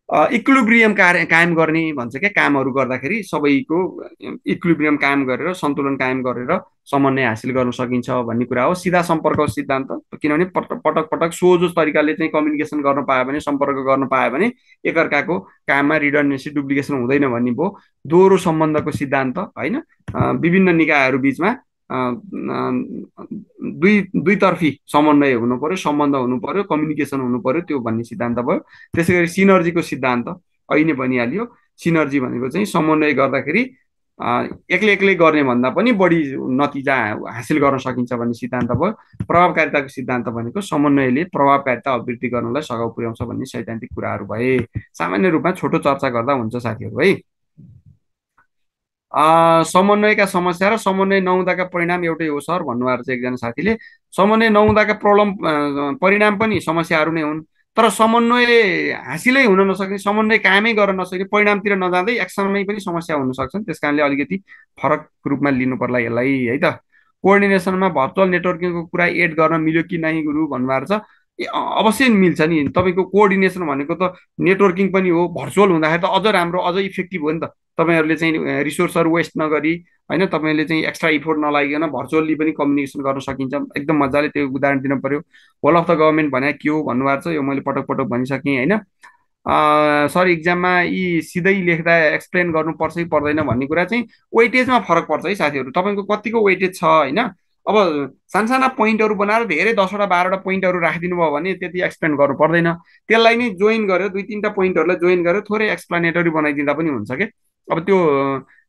इक्विलिब्रियम कार्य कायम गर्ने भन्छ क्या कामहरू गर्दाखेरि सबैको इक्विलिब्रियम कायम गरेर सन्तुलन कायम गरेर समन्वय हासिल गर्न सकिन्छ भन्ने कुरा हो। सिधा सम्पर्क सिद्धान्त। किनभने पटक पटक पटक सोझो तरिकाले चाहिँ कम्युनिकेसन गर्न पायो भने सम्पर्क गर्न पायो भने एकअर्काको काममा रिडन्डेन्सी डुप्लिकेसन हुँदैन भन्ने भयो। दोहोरो सम्बन्धको सिद्धान्त होइन? विभिन्न निकायहरू बिचमा दुई दुईतर्फी समन्वय हुनु पर्यो सम्बन्ध हुनु पर्यो कम्युनिकेसन हुनु पर्यो त्यो भन्ने सिद्धान्त भयो। त्यसै गरी सिनर्जीको सिद्धान्त अहिले भनिहाल्यो सिनर्जी भनेको चाहिँ समन्वय गर्दाखेरि एक्लै एक्लै गर्ने भन्दा पनि बढी नतिजा हासिल गर्न सकिन्छ भन्ने सिद्धान्त भयो। प्रभावकारिताको सिद्धान्त भनेको समन्वयले प्रभावकारिता अभिवृद्धि गर्नलाई सघाउ पुर्याउँछ भन्ने सैद्धान्तिक कुराहरू भए। सामान्य रूपमा छोटो चर्चा गर्दा हुन्छ साथीहरू है। समन्वयका समस्या र समन्वय नहुँदाका परिणाम एउटै हो सर भन्नुभएको छ एकजना साथीले। समन्वय नहुँदाका प्रब्लम परिणाम पनि समस्याहरू नै हुन्। तर समन्वय हासिलै हुन नसक्ने समन्वय कामै गर्न नसक्ने परिणामतिर नजाँदै एक्सनमै पनि समस्या हुन सक्छन्। त्यस कारणले अलिकति फरक रूपमा लिनु पर्ला यसलाई है त। कोअर्डिनेसनमा भर्चुअल नेटवर्किङको कुरा एड गर्न मिल्यो कि नै गुरु भन्नुभएको छ। अवश्य मिल्छ नि। तपाईँको कोअर्डिनेसन भनेको त नेटवर्किङ पनि हो भर्चुअल हुँदाखेरि त अझ राम्रो अझ इफेक्टिभ हो नि त। तपाईँहरूले चाहिँ रिसोर्सहरू वेस्ट नगरी होइन तपाईँले चाहिँ एक्स्ट्रा इफोर्ट नलागिकन भर्चुअल्ली पनि कम्युनिकेसन गर्न सकिन्छ। एकदम मजाले त्यो उदाहरण दिन पऱ्यो होल अफ द गभर्मेन्ट भने के हो भन्नुभएको छ यो मैले पटक पटक भनिसकेँ होइन। सर इक्जाममा यी सिधै लेख्दा एक्सप्लेन गर्नुपर्छ कि पर्दैन भन्ने कुरा चाहिँ वेटेजमा फरक पर्छ है साथीहरू। तपाईँको कतिको वेटेज छ होइन? अब सानसाना पोइन्टहरू बनाएर धेरै दसवटा बाह्रवटा पोइन्टहरू राखिदिनु भयो भने त्यति एक्सप्लेन गर्नु पर्दैन। त्यसलाई नै जोइन गरेर दुई तिनवटा पोइन्टहरूलाई जोइन गरेर थोरै एक्सप्लेनेटरी बनाइदिँदा पनि हुन्छ कि? अब त्यो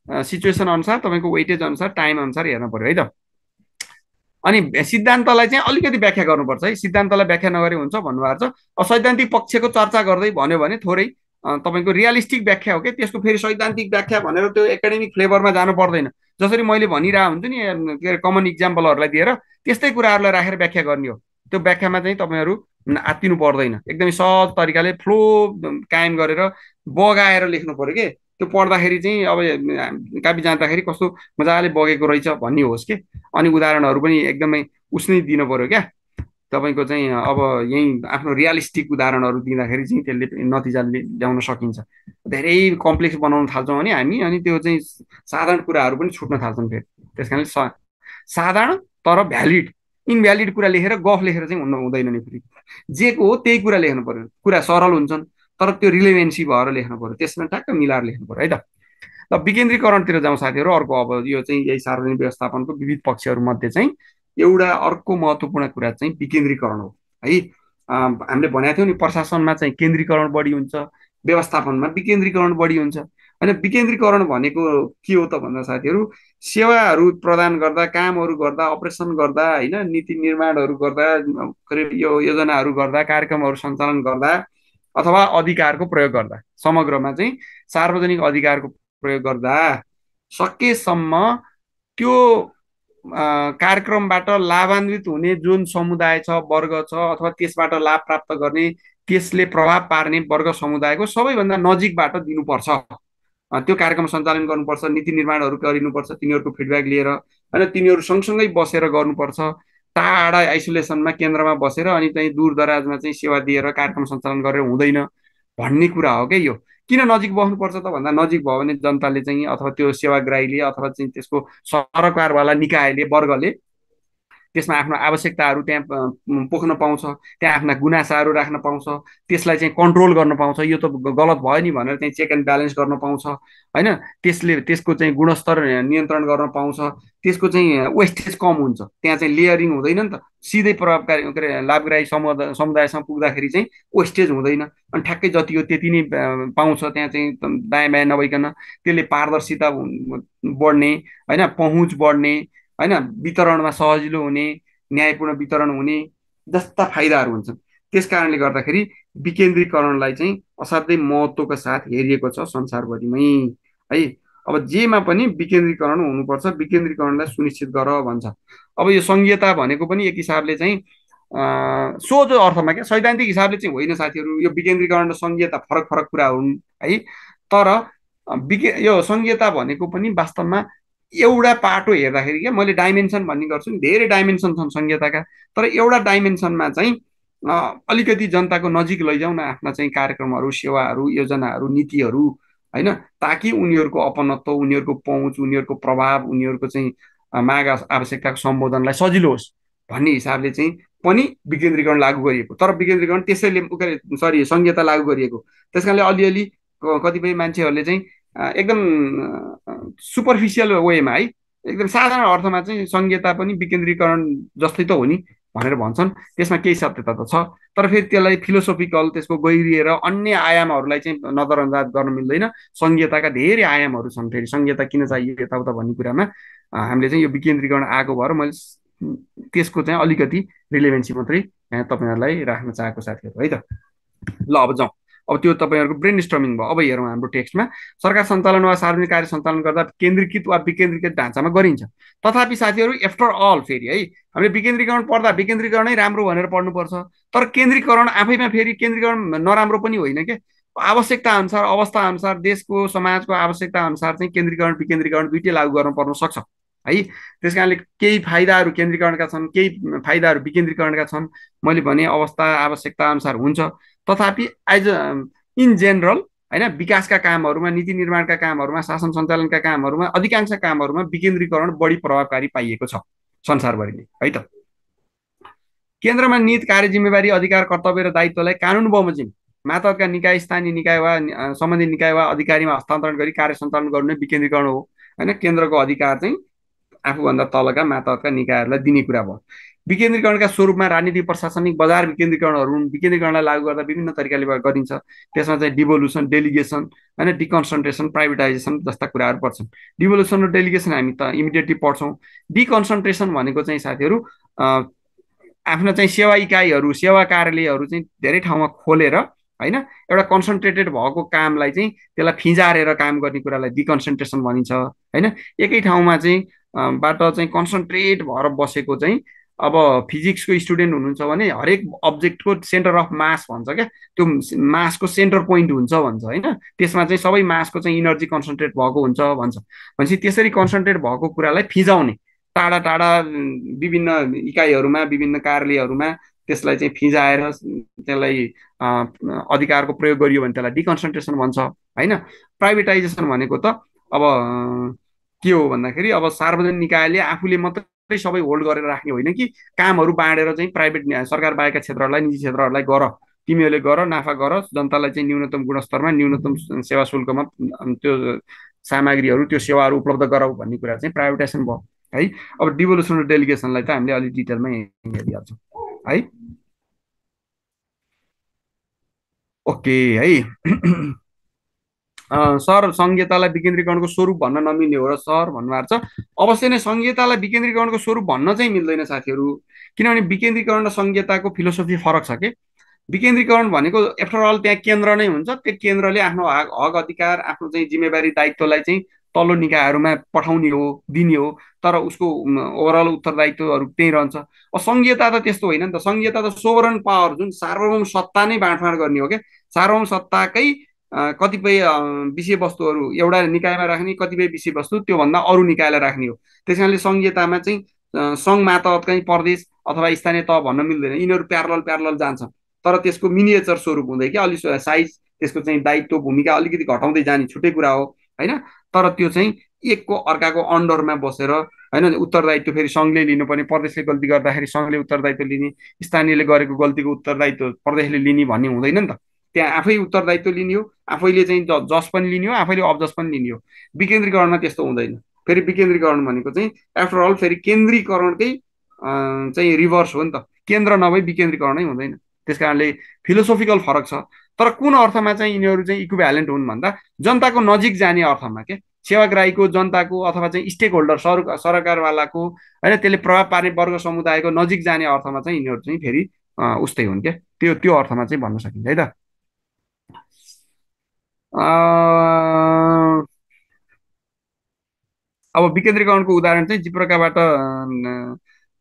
सिचुएसन अनुसार तपाईँको वेटेज अनुसार टाइम अनुसार हेर्नु पऱ्यो है त। अनि सिद्धान्तलाई चाहिँ अलिकति व्याख्या गर्नुपर्छ है। सिद्धान्तलाई व्याख्या नगरे हुन्छ भन्नुभएको छ। सैद्धान्तिक पक्षको चर्चा गर्दै भन्यो भने थोरै तपाईँको रियलिस्टिक व्याख्या हो कि? त्यसको फेरि सैद्धान्तिक व्याख्या भनेर त्यो एकाडेमिक फ्लेभरमा जानु पर्दैन। जसरी मैले भनिरहेको हुन्छु नि के अरे कमन इक्जाम्पलहरूलाई दिएर त्यस्तै कुराहरूलाई राखेर व्याख्या गर्ने हो। त्यो व्याख्यामा चाहिँ तपाईँहरू आत्तिनु पर्दैन। एकदमै सहज तरिकाले फ्लो कायम गरेर बगाएर लेख्नु पऱ्यो कि? त्यो पढ्दाखेरि चाहिँ अब कापी जाँदाखेरि कस्तो मजाले बगेको रहेछ भन्ने होस् कि? अनि उदाहरणहरू पनि एकदमै उसनै दिनु पऱ्यो क्या। तपाईँको चाहिँ अब यहीँ आफ्नो रियालिस्टिक उदाहरणहरू दिँदाखेरि चाहिँ त्यसले नतिजा ल्याउन सकिन्छ। धेरै कम्प्लेक्स बनाउन थाल्छौँ भने हामी अनि त्यो चाहिँ साधारण कुराहरू पनि छुट्न थाल्छन् फेरि। त्यस कारणले साधारण तर भ्यालिड इनभ्यालिड कुरा लेखेर गफ लेखेर चाहिँ हुनु हुँदैन नि फेरि। जेको हो त्यही कुरा लेख्नु पऱ्यो कुरा सरल हुन्छन्। तर त्यो रिलेभेन्सी भएर लेख्नु पऱ्यो त्यसमा ट्याक्क मिलाएर लेख्नु पऱ्यो है त? ल विकेन्द्रीकरणतिर जाउँ साथीहरू अर्को अब यो चाहिँ यही सार्वजनिक व्यवस्थापनको विविध पक्षहरूमध्ये चाहिँ एउटा अर्को महत्त्वपूर्ण कुरा चाहिँ विकेन्द्रीकरण हो है? हामीले भनेको थियौँ नि प्रशासनमा चाहिँ केन्द्रीकरण बढी हुन्छ व्यवस्थापनमा विकेन्द्रीकरण बढी हुन्छ। होइन विकेन्द्रीकरण भनेको के हो त भन्दा साथीहरू सेवाहरू प्रदान गर्दा कामहरू गर्दा अपरेसन गर्दा होइन नीति निर्माणहरू गर्दा यो योजनाहरू गर्दा कार्यक्रमहरू सञ्चालन गर्दा अथवा अधिकारको प्रयोग गर्दा। समग्रमा चाहिँ सार्वजनिक अधिकारको प्रयोग गर्दा सकेसम्म त्यो कार्यक्रमबाट लाभान्वित हुने जुन समुदाय छ वर्ग छ अथवा त्यसबाट लाभ प्राप्त गर्ने त्यसले प्रभाव पार्ने वर्ग समुदायको सबैभन्दा नजिकबाट दिनुपर्छ। त्यो कार्यक्रम सञ्चालन गर्नुपर्छ नीति निर्माणहरू गरिनुपर्छ तिनीहरूको फिडब्याक लिएर होइन तिनीहरू सँगसँगै बसेर गर्नुपर्छ। टाढा आइसोलेसनमा केन्द्रमा बसेर अनि चाहिँ दूर दराजमा चाहिँ सेवा दिएर कार्यक्रम सञ्चालन गरेर हुँदैन भन्ने कुरा हो क्या यो। किन नजिक बस्नुपर्छ त भन्दा नजिक भयो भने जनताले चाहिँ अथवा त्यो सेवाग्राहीले अथवा चाहिँ त्यसको सरकारवाला निकायले वर्गले त्यसमा आफ्नो आवश्यकताहरू त्यहाँ पोख्न पाउँछ त्यहाँ आफ्ना गुनासाहरू राख्न पाउँछ त्यसलाई चाहिँ कन्ट्रोल गर्न पाउँछ। यो त गलत भयो नि भनेर चाहिँ चेक एन्ड ब्यालेन्स गर्न पाउँछ होइन? त्यसले त्यसको चाहिँ गुणस्तर नियन्त्रण गर्न पाउँछ। त्यसको चाहिँ वेस्टेज कम हुन्छ। त्यहाँ चाहिँ लेयरिङ हुँदैन नि त। सिधै प्रभावकारी के अरे लाभग्राही समुदाय समुदायसँग पुग्दाखेरि चाहिँ वेस्टेज हुँदैन। अनि ठ्याक्कै जति हो त्यति नै पाउँछ त्यहाँ चाहिँ दायाँ बायाँ नभइकन। त्यसले पारदर्शिता बढ्ने होइन? पहुँच बढ्ने होइन वितरणमा सजिलो हुने न्यायपूर्ण वितरण हुने जस्ता फाइदाहरू हुन्छन् त्यस कारणले गर्दाखेरि विकेन्द्रीकरणलाई चाहिँ असाध्यै महत्त्वको साथ हेरिएको छ संसारभरिमै। है अब जेमा पनि विकेन्द्रीकरण हुनुपर्छ विकेन्द्रीकरणलाई सुनिश्चित गर भन्छ। अब यो सङ्घीयता भनेको पनि एक हिसाबले चाहिँ सोझो अर्थमा क्या सैद्धान्तिक हिसाबले चाहिँ होइन साथीहरू यो विकेन्द्रीकरण र सङ्घीयता फरक फरक कुरा हुन् है। तर विके यो सङ्घीयता भनेको पनि वास्तवमा एउटा पाटो हेर्दाखेरि क्या मैले डाइमेन्सन भन्ने गर्छु नि धेरै डाइमेन्सन छन् संहिताका तर एउटा डाइमेन्सनमा चाहिँ अलिकति जनताको नजिक लैजाउँ न आफ्ना चाहिँ कार्यक्रमहरू सेवाहरू योजनाहरू नीतिहरू होइन? ताकि उनीहरूको अपनत्व उनीहरूको पहुँच उनीहरूको प्रभाव उनीहरूको चाहिँ माग आवश्यकताको सम्बोधनलाई सजिलो होस् भन्ने हिसाबले चाहिँ पनि विकेन्द्रीकरण लागू गरिएको। तर विकेन्द्रीकरण त्यसैले सरी संहिता लागू गरिएको। त्यस कारणले अलिअलि कतिपय मान्छेहरूले चाहिँ एकदम सुपरफिसियल वेमा है? एकदम साधारण अर्थमा चाहिँ सङ्घीयता पनि विकेन्द्रीकरण जस्तै त हो नि भनेर भन्छन्। त्यसमा केही सत्यता त छ। तर फेरि त्यसलाई फिलोसोफिकल त्यसको गहिरिएर अन्य आयामहरूलाई चाहिँ नजरअन्दाज गर्न मिल्दैन। सङ्घीयताका धेरै आयामहरू छन् फेरि। सङ्घीयता किन चाहियो यताउता भन्ने कुरामा? हामीले चाहिँ यो विकेन्द्रीकरण आएको भएर मैले त्यसको चाहिँ अलिकति रिलेभेन्सी मात्रै तपाईँहरूलाई राख्न चाहेको साथीहरू है त? ल अब जाउँ। अब त्यो तपाईँहरूको ब्रेन स्ट्रमिङ भयो। अब हेरौँ हाम्रो टेक्स्टमा सरकार सञ्चालन वा सार्वजनिक कार्य सञ्चालन गर्दा केन्द्रीकृत वा विकेन्द्रीकृत ढाँचामा गरिन्छ। तथापि साथीहरू एफ्टर अल फेरि है हामीले विकेन्द्रीकरण पढ्दा विकेन्द्रीकरणै राम्रो भनेर पढ्नुपर्छ। तर केन्द्रीकरण आफैमा फेरि केन्द्रीकरण नराम्रो पनि होइन क्या। आवश्यकता अनुसार अवस्था अनुसार देशको समाजको आवश्यकता अनुसार चाहिँ केन्द्रीकरण विकेन्द्रीकरण दुइटै लागू गर्न पर्न सक्छ। है? त्यस कारणले केही फाइदाहरू केन्द्रीकरणका छन् केही फाइदाहरू विकेन्द्रीकरणका छन्। मैले भने अवस्था आवश्यकता अनुसार हुन्छ। तथापि एज इन जेनरल होइन विकासका कामहरूमा नीति निर्माणका कामहरूमा शासन सञ्चालनका कामहरूमा अधिकांश कामहरूमा विकेन्द्रीकरण बढी प्रभावकारी पाइएको छ संसारभरि नै है त? केन्द्रमा निहित कार्य जिम्मेवारी अधिकार कर्तव्य र दायित्वलाई कानुन बमोजिम मातहतका निकाय स्थानीय निकाय वा सम्बन्धित निकाय वा अधिकारीमा हस्तान्तरण गरी कार्य सञ्चालन गर्नु विकेन्द्रीकरण हो। होइन केन्द्रको अधिकार चाहिँ आफूभन्दा तलका मातहतका निकायहरूलाई दिने कुरा भयो। विकेन्द्रीकरणका स्वरूपमा राजनीतिक प्रशासनिक बजार विकेन्द्रीकरणहरू विकेन्द्रीकरणलाई लागू गर्दा विभिन्न तरिकाले गरिन्छ। त्यसमा चाहिँ डिभोल्युसन डेलिगेसन होइन डिकन्सन्ट्रेसन प्राइभेटाइजेसन जस्ता कुराहरू पर्छन्। डिभोल्युसन र डेलिगेसन हामी त इमिडिएटली पढ्छौँ। डिकन्सन्ट्रेसन भनेको चाहिँ साथीहरू आफ्ना चाहिँ सेवा इकाइहरू सेवा कार्यालयहरू चाहिँ धेरै ठाउँमा खोलेर होइन एउटा कन्सन्ट्रेटेड भएको कामलाई चाहिँ त्यसलाई फिजारेर काम गर्ने कुरालाई डिकन्सन्ट्रेसन भनिन्छ होइन। एकै ठाउँमा चाहिँ बाट चाहिँ कन्सन्ट्रेट भएर बसेको चाहिँ अब फिजिक्सको स्टुडेन्ट हुनुहुन्छ भने हरेक अब्जेक्टको सेन्टर अफ मास भन्छ क्या? त्यो मासको सेन्टर पोइन्ट हुन्छ भन्छ होइन? त्यसमा चाहिँ सबै मासको चाहिँ इनर्जी कन्सन्ट्रेट भएको हुन्छ भन्छ। भनेपछि त्यसरी कन्सन्ट्रेट भएको कुरालाई फिजाउने टाढा टाढा विभिन्न इकाइहरूमा विभिन्न कार्यालयहरूमा त्यसलाई चाहिँ फिजाएर त्यसलाई अधिकारको प्रयोग गरियो भने त्यसलाई डिकन्सन्ट्रेसन भन्छ होइन? प्राइभेटाइजेसन भनेको त अब के हो भन्दाखेरि अब सार्वजनिक निकायले आफूले मात्रै सबै होल्ड गरेर राख्ने होइन कि कामहरू बाँडेर चाहिँ प्राइभेट सरकार बाहेकका क्षेत्रहरूलाई निजी क्षेत्रहरूलाई गर। तिमीहरूले गर नाफा गर जनतालाई चाहिँ न्यूनतम गुणस्तरमा न्यूनतम सेवा शुल्कमा त्यो सामग्रीहरू त्यो सेवाहरू उपलब्ध गराऊ भन्ने कुरा चाहिँ प्राइभेटाइजेसन भयो। है अब डिभोल्युसन र डेलिगेसनलाई त हामीले अलिक डिटेलमै हेरिहाल्छौँ। है। ओके है। सर सङ्घीयतालाई विकेन्द्रीकरणको स्वरूप भन्न नमिल्ने हो र सर भन्नुभएको छ। अवश्य नै सङ्घीयतालाई विकेन्द्रीकरणको स्वरूप भन्न चाहिँ मिल्दैन साथीहरू। किनभने विकेन्द्रीकरण र सङ्घीयताको फिलोसफी फरक छ कि? विकेन्द्रीकरण भनेको एफ्टर अल त्यहाँ केन्द्र नै हुन्छ। त्यो केन्द्रले आफ्नो हक हक अधिकार आफ्नो चाहिँ जिम्मेवारी दायित्वलाई चाहिँ तल्लो निकायहरूमा पठाउने हो दिने हो। तर उसको ओभरअल उत्तरदायित्वहरू त्यहीँ रहन्छ। अब सङ्घीयता त त्यस्तो होइन नि त। सङ्घीयता त सोभरन पावर जुन सार्वभौम सत्ता नै बाँडफाँड गर्ने हो क्या सार्वभौम सत्ताकै कतिपय विषयवस्तुहरू एउटा निकायमा राख्ने कतिपय विषयवस्तु त्योभन्दा अरू निकायलाई राख्ने हो। त्यस कारणले सङ्घीयतामा चाहिँ सङ्घ मातहत कहीँ प्रदेश अथवा स्थानीय तह भन्न मिल्दैन। यिनीहरू प्यारल प्यारल जान्छ तर त्यसको मिनिएचर स्वरूप हुँदै कि अलिक साइज त्यसको चाहिँ दायित्व भूमिका अलिकति घटाउँदै जाने छुट्टै कुरा हो होइन? तर त्यो चाहिँ एकको अर्काको अन्डरमा बसेर होइन उत्तरदायित्व फेरि सङ्घले लिनुपर्ने प्रदेशले गल्ती गर्दाखेरि सङ्घले उत्तरदायित्व लिने स्थानीयले गरेको गल्तीको उत्तरदायित्व प्रदेशले लिने भन्ने हुँदैन नि त। त्यहाँ आफै उत्तरदायित्व लिने हो आफैले चाहिँ जस पनि लिने हो आफैले अबजस पनि लिने हो विकेन्द्रीकरणमा त्यस्तो हुँदैन। फेरि विकेन्द्रीकरण भनेको चाहिँ आफ्टर अल फेरि केन्द्रीकरणकै चाहिँ रिभर्स हो नि त। केन्द्र नभई विकेन्द्रीकरणै हुँदैन। त्यस कारणले फिलोसोफिकल फरक छ। तर कुन अर्थमा चाहिँ यिनीहरू चाहिँ इक्विभ्यालेन्ट हुन् भन्दा जनताको नजिक जाने अर्थमा के? सेवाग्राहीको जनताको अथवा चाहिँ स्टेक होल्डर सर सरकारवालाको होइन त्यसले प्रभाव पार्ने वर्ग समुदायको नजिक जाने अर्थमा चाहिँ यिनीहरू चाहिँ फेरि उस्तै हुन् क्या त्यो त्यो अर्थमा चाहिँ भन्न सकिन्छ है त? अब विकेन्द्रीकरणको उदाहरण चाहिँ जिप्रकाबाट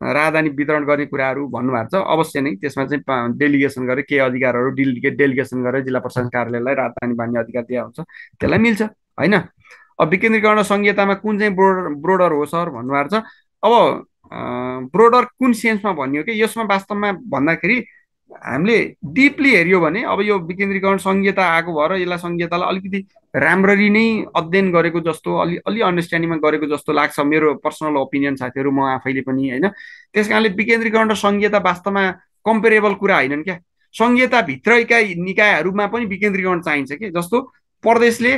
राजधानी वितरण गर्ने कुराहरू भन्नुभएको छ। अवश्य नै त्यसमा चाहिँ डेलिगेसन गरेर के अधिकारहरू डेलिगेट डेलिगेसन गरेर जिल्ला प्रशासन कार्यालयलाई राजधानी बाँध्ने अधिकार दिया हुन्छ त्यसलाई मिल्छ होइन? अब विकेन्द्रीकरण संहितामा कुन चाहिँ ब्रोडर ब्रोडर हो सर भन्नुभएको छ? अब ब्रोडर कुन सेन्समा भनियो कि? यसमा वास्तवमा भन्दाखेरि हामीले डिपली हेऱ्यो भने अब यो विकेन्द्रीकरण सङ्घीयता आएको भएर यसलाई सङ्घीयतालाई अलिकति राम्ररी नै अध्ययन गरेको जस्तो अलि अलि अन्डरस्ट्यान्डिङमा गरेको जस्तो लाग्छ मेरो पर्सनल ओपिनियन साथीहरू म आफैले पनि होइन? त्यस कारणले विकेन्द्रीकरण र सङ्घीयता वास्तवमा कम्पेरेबल कुरा होइनन् क्या। सङ्घीयताभित्रका निकायहरूमा पनि विकेन्द्रीकरण चाहिन्छ कि? जस्तो प्रदेशले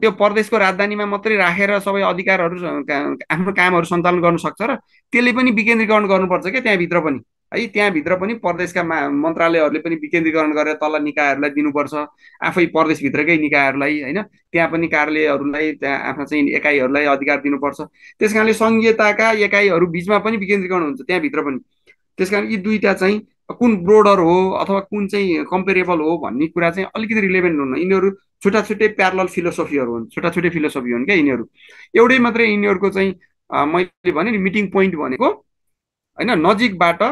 त्यो प्रदेशको राजधानीमा मात्रै राखेर सबै अधिकारहरू आफ्नो कामहरू सञ्चालन गर्न सक्छ र त्यसले पनि विकेन्द्रीकरण गर्नुपर्छ क्या त्यहाँभित्र पनि। है त्यहाँभित्र पनि प्रदेशका मन्त्रालयहरूले पनि विकेन्द्रीकरण गरेर तल निकायहरूलाई दिनुपर्छ। आफै प्रदेशभित्रकै निकायहरूलाई होइन त्यहाँ पनि कार्यालयहरूलाई त्यहाँ आफ्ना चाहिँ एकाइहरूलाई अधिकार दिनुपर्छ। त्यस कारणले सङ्घीयताका एकाइहरू बिचमा पनि विकेन्द्रीकरण हुन्छ त्यहाँभित्र पनि। त्यस कारण यी दुईवटा चाहिँ कुन ब्रोडर हो अथवा कुन चाहिँ कम्पेरेबल हो भन्ने कुरा चाहिँ अलिकति रिलेभेन्ट हुन्न। यिनीहरू छुट्टा छुट्टै प्यारल फिलोसफीहरू हुन् छुट्टा छुट्टै फिलोसफी हुन् क्या यिनीहरू। एउटै मात्रै यिनीहरूको चाहिँ मैले भने नि मिटिङ पोइन्ट भनेको होइन नजिकबाट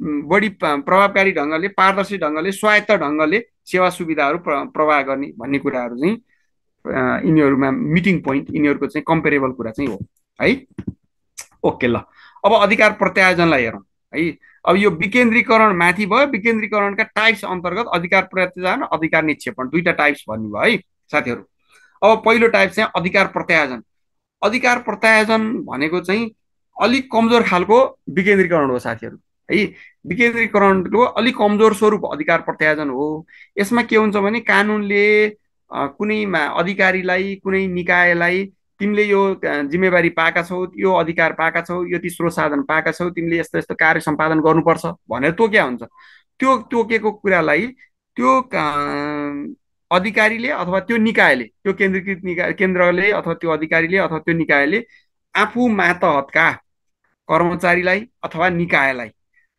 बढी प्रभावकारी ढङ्गले पारदर्शी ढङ्गले स्वायत्त ढङ्गले सेवा सुविधाहरू प्रवाह गर्ने भन्ने कुराहरू चाहिँ यिनीहरूमा मिटिङ पोइन्ट यिनीहरूको चाहिँ कम्पेरेबल कुरा चाहिँ हो है? ओके ल। अब अधिकार प्रत्यायोजनलाई हेरौँ है? अब यो विकेन्द्रीकरण माथि भयो विकेन्द्रीकरणका टाइप्स अन्तर्गत अधिकार प्रत्यायोजन अधिकार निक्षेपण दुईवटा टाइप्स भन्नुभयो है? साथीहरू अब पहिलो टाइप चाहिँ अधिकार प्रत्यायोजन। अधिकार प्रत्यायोजन भनेको चाहिँ अलिक कमजोर खालको विकेन्द्रीकरण हो साथीहरू। है। विकेन्द्रीकरणको अलिक कमजोर स्वरूप अधिकार प्रत्यायोजन हो। यसमा के हुन्छ भने कानुनले कुनै अधिकारीलाई कुनै निकायलाई तिमीले यो जिम्मेवारी पाएका छौ यो अधिकार पाएका छौ यो स्रोत साधन पाएका छौ तिमीले यस्तो यस्तो कार्य सम्पादन गर्नुपर्छ भनेर तोक्या हुन्छ? त्यो तोकेको कुरालाई त्यो अधिकारीले अथवा त्यो निकायले त्यो केन्द्रीकृत निकाय केन्द्रले अथवा त्यो अधिकारीले अथवा त्यो निकायले आफू मातहतका कर्मचारीलाई अथवा निकायलाई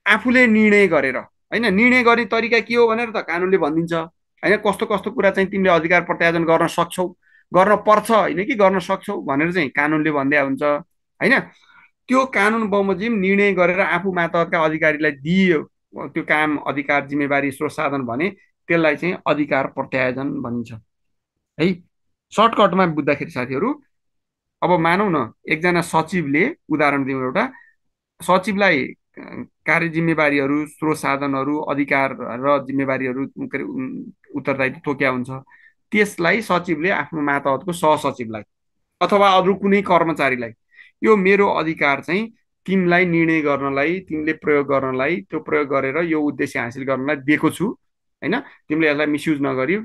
आफूले निर्णय गरेर होइन? निर्णय गर्ने तरिका के हो भनेर त कानुनले भनिदिन्छ। होइन? कस्तो कस्तो कुरा चाहिँ तिमीले अधिकार प्रत्यायोजन गर्न सक्छौ? गर्न पर्छ होइन कि गर्न सक्छौ भनेर चाहिँ कानुनले भनिदिया हुन्छ होइन? त्यो कानुन बमोजिम निर्णय गरेर आफू मातहतका अधिकारीलाई दिइयो त्यो काम अधिकार जिम्मेवारी स्रोत साधन भने त्यसलाई चाहिँ अधिकार प्रत्यायोजन भनिन्छ। है? सर्टकटमा बुझ्दाखेरि साथीहरू अब मानौ न एकजना सचिवले उदाहरण दिउँ एउटा। सचिवलाई कार्य जिम्मेवारीहरू स्रोत साधनहरू अधिकार र जिम्मेवारीहरू उत्तरदायित्व तोक्या हुन्छ। त्यसलाई सचिवले आफ्नो मातहतको सहसचिवलाई अथवा अरू कुनै कर्मचारीलाई यो मेरो अधिकार चाहिँ तिमीलाई निर्णय गर्नलाई तिमीले प्रयोग गर्नलाई त्यो प्रयोग गरेर यो उद्देश्य हासिल गर्नलाई दिएको छु होइन? तिमीले यसलाई मिसयुज नगरी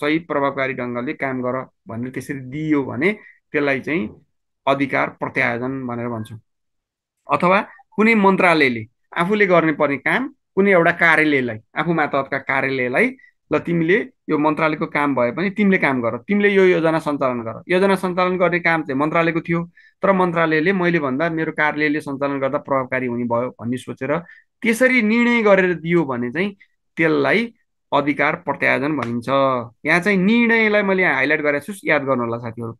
सही प्रभावकारी ढङ्गले काम गर भनेर त्यसरी दियो भने त्यसलाई चाहिँ अधिकार प्रत्यायोजन भनेर भन्छौँ। अथवा कुनै मन्त्रालयले आफूले गर्ने पर्ने काम कुनै एउटा कार्यालयलाई आफू मातहतका कार्यालयलाई ल तिमीले यो मन्त्रालयको काम भए पनि तिमीले काम गर तिमीले यो योजना सञ्चालन गर। योजना सञ्चालन गर्ने काम चाहिँ मन्त्रालयको थियो तर मन्त्रालयले मैले भन्दा मेरो कार्यालयले सञ्चालन गर्दा प्रभावकारी हुने भयो भन्ने सोचेर त्यसरी निर्णय गरेर दियो भने चाहिँ त्यसलाई अधिकार प्रत्यायोजन भनिन्छ। यहाँ चाहिँ निर्णयलाई मैले हाइलाइट गरेको छु याद गर्नु होला साथीहरू।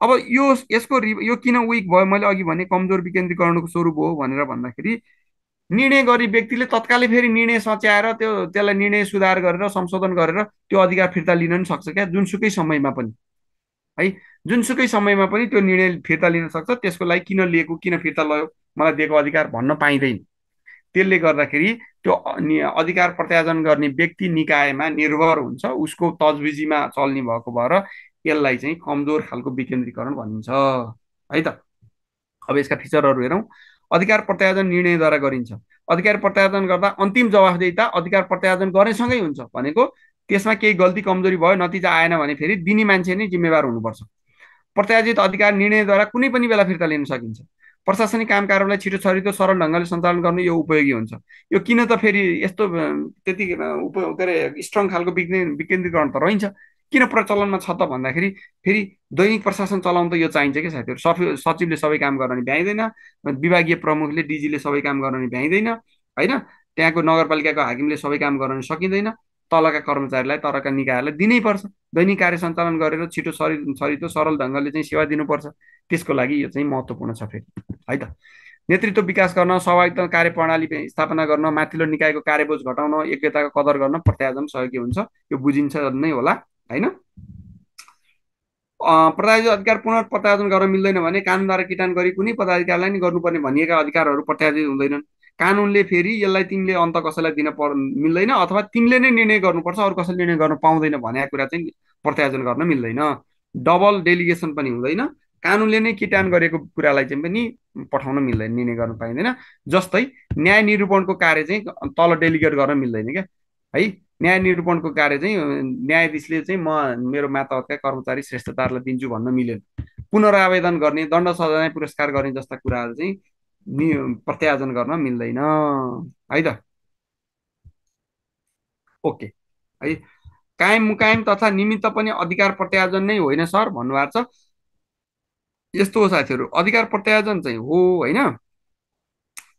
अब यो यसको यो किन विक भयो मैले अघि भने कमजोर विकेन्द्रीकरणको स्वरूप हो भनेर भन्दाखेरि निर्णय गरी व्यक्तिले तत्कालै फेरि निर्णय सच्याएर त्यो त्यसलाई निर्णय सुधार गरेर संशोधन गरेर त्यो अधिकार फिर्ता लिन पनि सक्छ क्या जुनसुकै समयमा पनि। है जुनसुकै समयमा पनि त्यो निर्णय फिर्ता लिन सक्छ त्यसको लागि किन लिएको किन फिर्ता लयो मलाई दिएको अधिकार भन्न पाइँदैन। त्यसले गर्दाखेरि त्यो अधिकार प्रत्याजन गर्ने व्यक्ति निकायमा निर्भर हुन्छ उसको तजविजीमा चल्ने भएको भएर यसलाई चाहिँ कमजोर खालको विकेन्द्रीकरण भनिन्छ। है त? अब यसका फिचरहरू हेरौँ। अधिकार प्रत्यायोजन निर्णयद्वारा गरिन्छ। अधिकार प्रत्यायोजन गर्दा अन्तिम जवाफदेता अधिकार प्रत्यायोजन गर्नेसँगै हुन्छ भनेको त्यसमा केही गल्ती कमजोरी भयो नतिजा आएन भने फेरि दिने मान्छे नै जिम्मेवार हुनुपर्छ। प्रत्यायोजित अधिकार निर्णयद्वारा कुनै पनि बेला फिर्ता लिन सकिन्छ। प्रशासनिक काम कारवाहीलाई छिटो छरितो सरल ढङ्गले सञ्चालन गर्नु यो उपयोगी हुन्छ। यो किन त फेरि यस्तो त्यति उप के अरे स्ट्रङ खालको विकेन्द्रीकरण त रहन्छ। किन प्रचलनमा छ त भन्दाखेरि फेरि दैनिक प्रशासन चलाउनु त यो चाहिन्छ क्या साथीहरू। सफी सचिवले सबै काम गर्न भ्याइँदैन विभागीय प्रमुखले डिजीले सबै काम गर्न भ्याइँदैन होइन? त्यहाँको नगरपालिकाको हाकिमले सबै काम गर्न सकिँदैन तलका कर्मचारीलाई तरका निकायलाई दिनैपर्छ। दैनिक कार्य सञ्चालन गरेर छिटो सरि छरितो सरल ढङ्गले चाहिँ सेवा दिनुपर्छ। त्यसको लागि यो चाहिँ महत्त्वपूर्ण छ फेरि है त? नेतृत्व विकास गर्न स्वाभाविक कार्य प्रणाली स्थापना गर्न माथिल्लो निकायको कार्यबोझ घटाउन योग्यताको कदर गर्न प्रत्यायोजन सहयोगी हुन्छ। यो बुझिन्छ नै होला। होइन? प्रत्यायोजित अधिकार पुनः प्रत्यायोजन गर्न मिल्दैन भने कानुनद्वारा किटान गरी कुनै पदाधिकारीलाई नै गर्नुपर्ने भनिएका अधिकारहरू प्रत्यायोजित हुँदैनन्। कानुनले फेरि यसलाई तिमीले अन्त कसैलाई दिन पर् मिल्दैन अथवा तिमीले नै निर्णय गर्नुपर्छ अरू कसैले निर्णय गर्नु पाउँदैन भनेको कुरा चाहिँ प्रत्यायोजन गर्न मिल्दैन। डबल डेलिगेसन पनि हुँदैन। कानुनले नै किटान गरेको कुरालाई चाहिँ पनि पठाउन मिल्दैन निर्णय गर्न पाइँदैन। जस्तै न्याय निरूपणको कार्य चाहिँ तल डेलिगेट गर्न मिल्दैन क्या। है? न्याय निरूपणको कार्य चाहिँ न्यायाधीशले चाहिँ म मेरो मातहतका कर्मचारी श्रेष्ठताहरूलाई दिन्छु भन्न मिलेन। पुनरावेदन गर्ने दण्ड सजाय पुरस्कार गर्ने जस्ता कुराहरू चाहिँ प्रत्यायोजन गर्न मिल्दैन। है त? ओके। है कायम मुकायम तथा निमित्त पनि अधिकार प्रत्यायोजन नै होइन सर भन्नुभएको छ। यस्तो हो साथीहरू अधिकार प्रत्यायोजन चाहिँ हो होइन?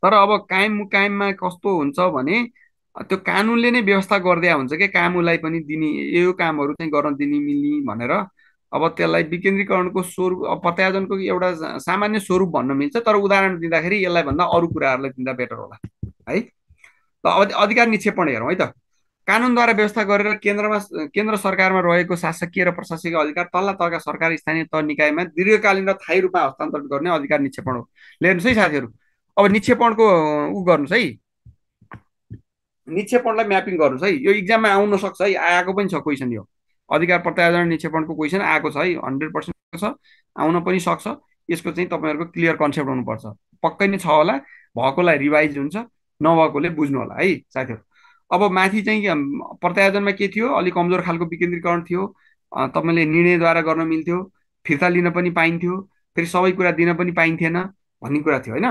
तर अब कायम मुकायममा कस्तो हुन्छ भने त्यो कानुनले नै व्यवस्था गरिदिया हुन्छ क्या कामुलाई पनि दिने यो कामहरू चाहिँ गर्न दिने मिल्ने भनेर। अब त्यसलाई विकेन्द्रीकरणको स्वरूप प्रत्यायोजनको एउटा सामान्य स्वरूप भन्न मिल्छ तर उदाहरण दिँदाखेरि यसलाई भन्दा अरू कुराहरूलाई दिँदा बेटर होला है? ल अब अधिकार निक्षेपण हेरौँ है त। कानुनद्वारा व्यवस्था गरेर केन्द्रमा केन्द्र सरकारमा रहेको शासकीय र प्रशासकीय अधिकार तल्ला तलका सरकारी स्थानीय तह निकायमा दीर्घकालीन र थायी रूपमा हस्तान्तरण गर्ने अधिकार निक्षेपण हो। हेर्नुहोस् है साथीहरू। अब निक्षेपणको ऊ गर्नुहोस् है। निक्षेपणलाई म्यापिङ गर्नुहोस् है। यो इक्जाममा आउन सक्छ है आएको पनि छ क्वेसन यो। अधिकार प्रत्यायोजन निक्षेपणको क्वेसन आएको छ है हन्ड्रेड पर्सेन्ट छ आउन पनि सक्छ। यसको चाहिँ तपाईँहरूको क्लियर कन्सेप्ट हुनुपर्छ। पक्कै नै छ होला भएकोलाई रिभाइज हुन्छ नभएकोले बुझ्नु होला है साथीहरू। अब माथि चाहिँ प्रत्यायोजनमा के थियो? अलिक कमजोर खालको विकेन्द्रीकरण थियो। तपाईँले निर्णयद्वारा गर्न मिल्थ्यो फिर्ता लिन पनि पाइन्थ्यो फेरि सबै कुरा दिन पनि पाइन्थेन भन्ने कुरा थियो होइन?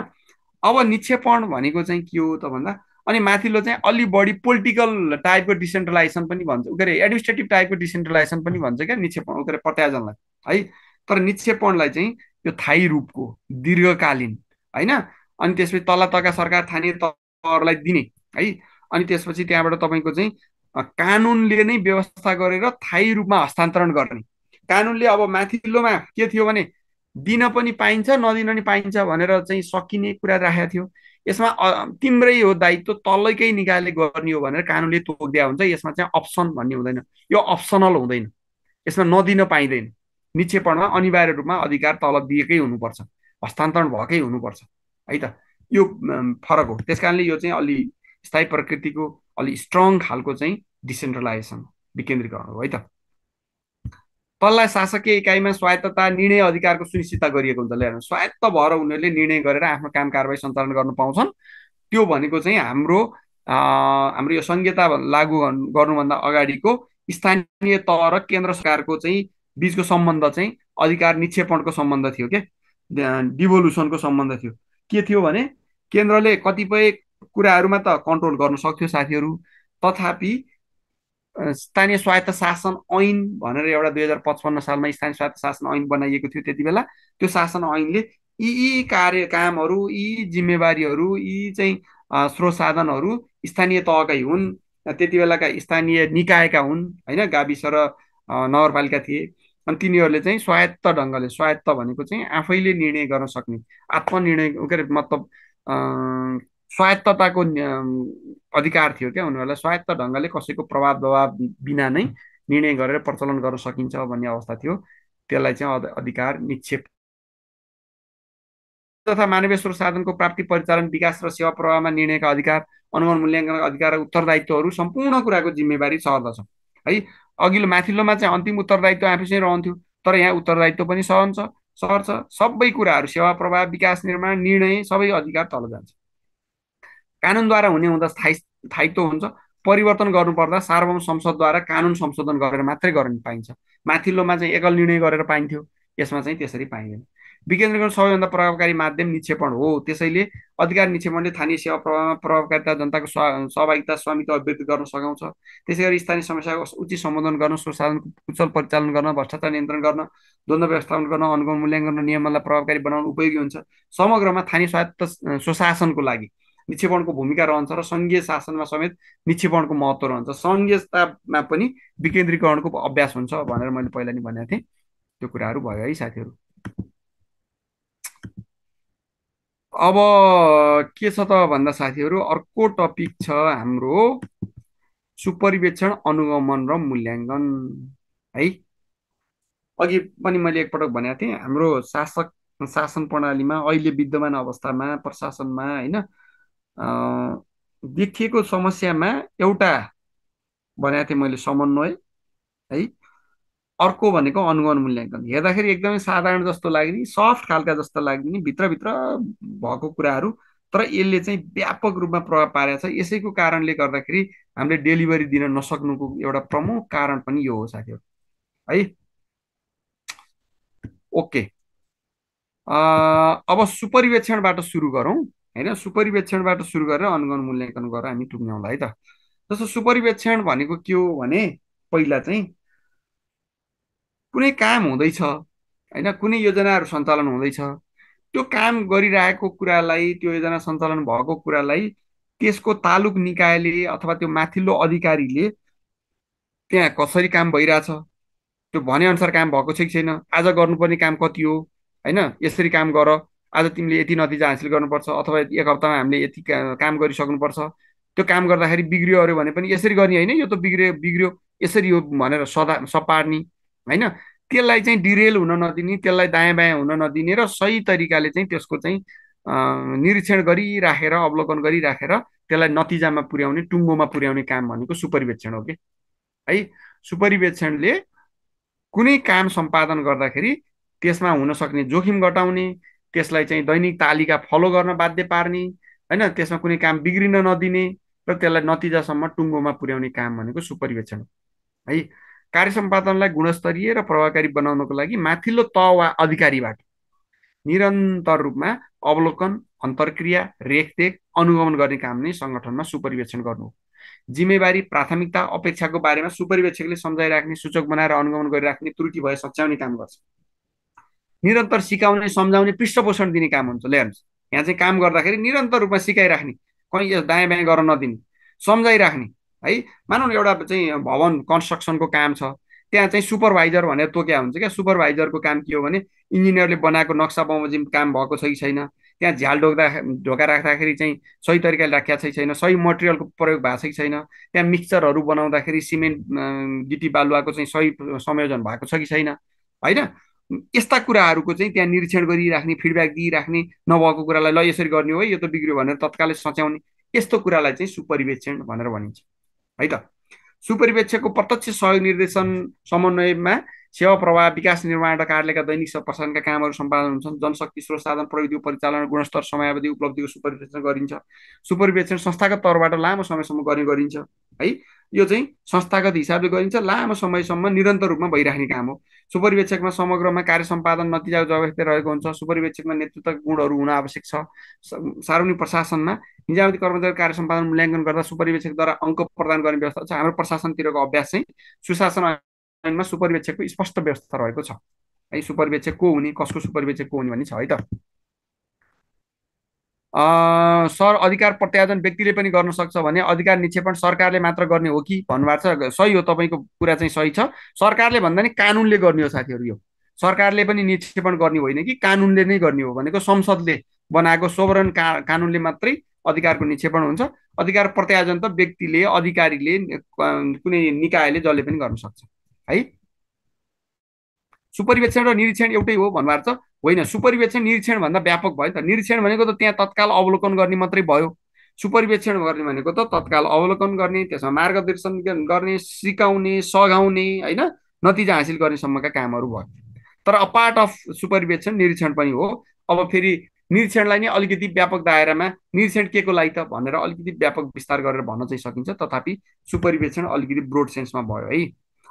अब निक्षेपण भनेको चाहिँ के हो त भन्दा अनि माथिल्लो चाहिँ अलि बढी पोलिटिकल टाइपको डिसेन्ट्रलाइजेसन पनि भन्छ। के अरे एडमिनिस्ट्रेटिभ टाइपको डिसेन्ट्रलाइजेसन पनि भन्छ क्या निक्षेपण के अरे प्रत्यायोजनलाई है? तर निक्षेपणलाई चाहिँ यो थायी रूपको दीर्घकालीन होइन? अनि त्यसपछि तल तका सरकार स्थानीय तहहरूलाई दिने है? अनि त्यसपछि त्यहाँबाट तपाईँको चाहिँ कानुनले नै व्यवस्था गरेर थायी रूपमा हस्तान्तरण गर्ने। कानुनले अब माथिल्लोमा के थियो भने दिन पनि पाइन्छ नदिन पनि पाइन्छ भनेर चाहिँ सकिने कुरा राखेको थियो। यसमा तिम्रै हो दायित्व तलैकै निकायले गर्ने हो भनेर कानुनले तोकिदिया हुन्छ। यसमा चाहिँ अप्सन भन्ने हुँदैन। यो अप्सनल हुँदैन। यसमा नदिन पाइँदैन। निक्षेपणमा अनिवार्य रूपमा अधिकार तल दिएकै हुनुपर्छ। हस्तान्तरण भएकै हुनुपर्छ। है त? यो फरक हो। त्यस कारणले यो चाहिँ अलि स्थायी प्रकृतिको अलि स्ट्रङ खालको चाहिँ डिसेन्ट्रलाइजेसन विकेन्द्रीकरण हो। है त? तल्लाई शासकीय इकाइमा स्वायत्तता निर्णय अधिकारको सुनिश्चितता गरिएको हुन्छ ल्याएर स्वायत्त भएर उनीहरूले निर्णय गरेर आफ्नो काम कारवाही सञ्चालन गर्न पाउँछन्। त्यो भनेको चाहिँ हाम्रो हाम्रो यो संहिता लागू गर्नुभन्दा अगाडिको स्थानीय तह र केन्द्र सरकारको चाहिँ बिचको सम्बन्ध चाहिँ अधिकार निक्षेपणको सम्बन्ध थियो क्या डिभोल्युसनको सम्बन्ध थियो। के थियो भने केन्द्रले कतिपय कुराहरूमा त कन्ट्रोल गर्न सक्थ्यो साथीहरू। तथापि स्थानीय स्वायत्त शासन ऐन भनेर एउटा दुई हजार पचपन्न सालमा स्थानीय स्वायत्त शासन ऐन बनाइएको थियो त्यति बेला। त्यो शासन ऐनले यी यी कार्य कामहरू यी जिम्मेवारीहरू यी चाहिँ स्रोत साधनहरू स्थानीय तहकै हुन् त्यति बेलाका स्थानीय निकायका हुन् होइन गाविस र नगरपालिका थिए। अनि तिनीहरूले चाहिँ स्वायत्त ढङ्गले स्वायत्त भनेको चाहिँ आफैले निर्णय गर्न सक्ने आत्मनिर्णय के अरे मतलब स्वायत्तताको अधिकार थियो क्या उनीहरूलाई? स्वायत्त ढङ्गले कसैको प्रभाव दबाव बिना नै निर्णय गरेर प्रचलन गर्न सकिन्छ भन्ने अवस्था थियो। त्यसलाई चाहिँ अधिकार निक्षेप तथा मानवीय स्रोत साधनको प्राप्ति परिचालन विकास र सेवा प्रवाहमा निर्णयका अधिकार अनुमान मूल्याङ्कन अधिकार र उत्तरदायित्वहरू सम्पूर्ण कुराको जिम्मेवारी सर्दछ है अघिल्लो माथिल्लोमा चाहिँ अन्तिम उत्तरदायित्व आफैसँग रहन्थ्यो तर यहाँ उत्तरदायित्व पनि सहन्छ सर्छ सबै कुराहरू सेवा प्रभाव विकास निर्माण निर्णय सबै अधिकार तल जान्छ। कानुनद्वारा हुने हुँदा स्थायी स्थायित्व हुन्छ। परिवर्तन गर्नुपर्दा सार्वभौम संसदद्वारा कानुन संशोधन गरेर मात्रै गर्न पाइन्छ। माथिल्लोमा चाहिँ एकल निर्णय गरेर पाइन्थ्यो। यसमा चाहिँ त्यसरी पाइँदैन। विकेन्द्रीकरण सबैभन्दा प्रभावकारी माध्यम निक्षेपण हो। त्यसैले अधिकार निक्षेपणले स्थानीय सेवा प्रभावमा प्रभावकारिता जनताको सहभागिता स्वामित्व अभिव्यक्त गर्न सघाउँछ। त्यसै गरी स्थानीय समस्याको उचित सम्बोधन गर्न सुशासनको कुशल परिचालन गर्न भ्रष्टाचार नियन्त्रण गर्न द्वन्द्व व्यवस्थापन गर्न अनुगमन मूल्याङ्कन र नियमनलाई प्रभावकारी बनाउन उपयोगी हुन्छ। समग्रमा स्थानीय स्वायत्त सुशासनको लागि निक्षेपणको भूमिका रहन्छ र सङ्घीय शासनमा समेत निक्षेपणको महत्त्व रहन्छ। सङ्घीयतामा पनि विकेन्द्रीकरणको अभ्यास हुन्छ भनेर मैले पहिला नि भनेको थिएँ। त्यो कुराहरू भयो है साथीहरू। अब के छ त भन्दा साथीहरू अर्को टपिक छ हाम्रो सुपरिवेक्षण अनुगमन र मूल्याङ्कन। है अघि पनि मैले एकपटक भनेको थिएँ हाम्रो शासक शासन प्रणालीमा अहिले विद्यमान अवस्थामा प्रशासनमा होइन देखिएको समस्यामा एउटा भनेको थिएँ मैले समन्वय है? अर्को भनेको अनुगमन मूल्याङ्कन। हेर्दाखेरि एकदमै साधारण जस्तो लाग्ने सफ्ट खालका जस्तो लाग्ने भित्रभित्र भएको कुराहरू तर यसले चाहिँ व्यापक रूपमा प्रभाव पारेको छ। यसैको कारणले गर्दाखेरि हामीले डेलिभरी दिन नसक्नुको एउटा प्रमुख कारण पनि यो हो साथीहरू है? ओके। अब सुपरिवेक्षणबाट सुरु गरौँ। होइन सुपरिवेक्षणबाट सुरु गरेर अनुगमन मूल्याङ्कन गरेर हामी टुङ्ग्याउँला है त। जस्तो सुपरिवेक्षण भनेको के हो भने पहिला चाहिँ कुनै काम हुँदैछ होइन कुनै योजनाहरू सञ्चालन हुँदैछ। त्यो काम गरिरहेको कुरालाई त्यो योजना सञ्चालन भएको कुरालाई त्यसको तालुक निकायले अथवा त्यो माथिल्लो अधिकारीले त्यहाँ कसरी काम भइरहेछ त्यो भनेअनुसार काम भएको छ कि छैन आज गर्नुपर्ने काम कति हो होइन यसरी काम गर। आज तिमीले यति नतिजा हासिल गर्नुपर्छ अथवा एक हप्तामा हामीले यति काम गरिसक्नुपर्छ। त्यो काम गर्दाखेरि बिग्रियो अरे भने पनि यसरी गर्ने होइन यो त बिग्रियो बिग्रियो यसरी हो भनेर सदा सपार्ने होइन? त्यसलाई चाहिँ डिरेल हुन नदिने त्यसलाई दायाँ बायाँ हुन नदिने र सही तरिकाले चाहिँ त्यसको चाहिँ निरीक्षण गरिराखेर अवलोकन गरिराखेर त्यसलाई नतिजामा पुर्याउने टुङ्गोमा पुर्याउने काम भनेको सुपरिवेक्षण हो कि? है? सुपरिवेक्षणले कुनै काम सम्पादन गर्दाखेरि त्यसमा हुन सक्ने जोखिम घटाउने त्यसलाई चाहिँ दैनिक तालिका फलो गर्न बाध्य पार्ने होइन? त्यसमा कुनै काम बिग्रिन नदिने र त्यसलाई नतिजासम्म टुङ्गोमा पुर्याउने काम भनेको सुपरिवेक्षण है। कार्य सम्पादनलाई गुणस्तरीय र प्रभावकारी बनाउनको लागि माथिल्लो तह वा अधिकारीबाट निरन्तर रूपमा अवलोकन अन्तर्क्रिया रेखदेख अनुगमन गर्ने काम नै सङ्गठनमा सुपरिवेक्षण गर्नु हो। जिम्मेवारी प्राथमिकता अपेक्षाको बारेमा सुपरिवेक्षकले सम्झाइराख्ने सूचक बनाएर अनुगमन गरिराख्ने त्रुटि भए सच्याउने काम गर्छ। निरन्तर सिकाउने सम्झाउने पृष्ठपोषण दिने काम हुन्छ। ल्याउनुहोस् यहाँ चाहिँ काम गर्दाखेरि निरन्तर रूपमा सिकाइराख्ने। कहीँ दायाँ बायाँ गर्न नदिने। सम्झाइराख्ने। है? मानौँ एउटा चाहिँ भवन कन्स्ट्रक्सनको काम छ। त्यहाँ चाहिँ सुपरभाइजर भनेर तोक्या हुन्छ क्या। सुपरभाइजरको काम के हो भने इन्जिनियरले बनाएको नक्सा बमोजिम काम भएको छ कि छैन? त्यहाँ झ्याल ढोक्दा ढोका राख्दाखेरि चाहिँ सही तरिकाले राखेको छ कि छैन? सही मटेरियलको प्रयोग भएको छ कि छैन? त्यहाँ मिक्सचरहरू बनाउँदाखेरि सिमेन्ट गिटी बालुवाको चाहिँ सही संयोजन भएको छ कि छैन? होइन? यस्ता कुराहरूको चाहिँ त्यहाँ निरीक्षण गरिराख्ने फिडब्याक दिइराख्ने नभएको कुरालाई ल यसरी गर्ने हो यो त बिग्रियो भनेर तत्कालै सच्याउने यस्तो कुरालाई चाहिँ सुपरिवेक्षण भनेर भनिन्छ है त? सुपरिवेक्षकको प्रत्यक्ष सहयोग निर्देशन समन्वयमा सेवा प्रवाह विकास निर्माण र कार्यालयका दैनिक प्रसारणका कामहरू सम्पादन हुन्छन् जनशक्ति स्रोत साधन प्रविधि परिचालन गुणस्तर समयावधि उपलब्धिको सुपरिवेक्षण गरिन्छ। सुपरिवेक्षण संस्थागत तौरबाट लामो समयसम्म गर्ने गरिन्छ है? यो चाहिँ संस्थागत हिसाबले गरिन्छ लामो समयसम्म निरन्तर रूपमा भइराख्ने काम हो। सुपरिवेक्षकमा समग्रमा कार्य सम्पादन नतिजाको जवाफदेही रहेको हुन्छ। सुपरिवेक्षकमा नेतृत्व गुणहरू हुन आवश्यक छ। सार्वजनिक प्रशासनमा निजामती कर्मचारी कार्य सम्पादन मूल्याङ्कन गर्दा सुपरिवेक्षकद्वारा अङ्क प्रदान गर्ने व्यवस्था छ। हाम्रो प्रशासनतिरको अभ्यास चाहिँ सुशासन ऐनमा सुपरिवेक्षकको स्पष्ट व्यवस्था रहेको छ। है सुपरिवेक्षक को हुने कसको सुपरिवेक्षक को हुने भन्ने छ है त? सर अधिकार प्रत्यायोजन व्यक्तिले पनि गर्न सक्छ भने अधिकार निक्षेपण सरकारले मात्र गर्ने हो कि? भन्नुभएको छ। सही हो तपाईँको कुरा चाहिँ सही छ। सरकारले भन्दा नि कानुनले गर्ने हो साथीहरू यो। सरकारले पनि निक्षेपण गर्ने होइन कि? कानुनले नै गर्ने हो भनेको संसदले बनाएको सोभरन का कानुनले मात्रै अधिकारको निक्षेपण हुन्छ। अधिकार प्रत्यायोजन त व्यक्तिले अधिकारीले कुनै निकायले जसले पनि गर्न सक्छ। है? सुपरिवेक्षण र निरीक्षण एउटै हो भन्नुभएको छ। होइन सुपरिवेक्षण निरीक्षण भन्दा व्यापक भयो त। निरीक्षण भनेको त त्यहाँ तत्काल अवलोकन गर्ने मात्रै भयो। सुपरिवेक्षण गर्ने भनेको त तत्काल अवलोकन गर्ने त्यसमा मार्गदर्शन गर्ने सिकाउने सघाउने होइन नतिजा हासिल गर्नेसम्मका कामहरू भयो। तर अ पार्ट अफ सुपरिवेक्षण निरीक्षण पनि हो। अब फेरि निरीक्षणलाई नै अलिकति व्यापक दायरामा निरीक्षण के को लागि त भनेर अलिकति व्यापक विस्तार गरेर भन्न चाहिँ सकिन्छ। तथापि सुपरिवेक्षण अलिकति ब्रोड सेन्समा भयो है।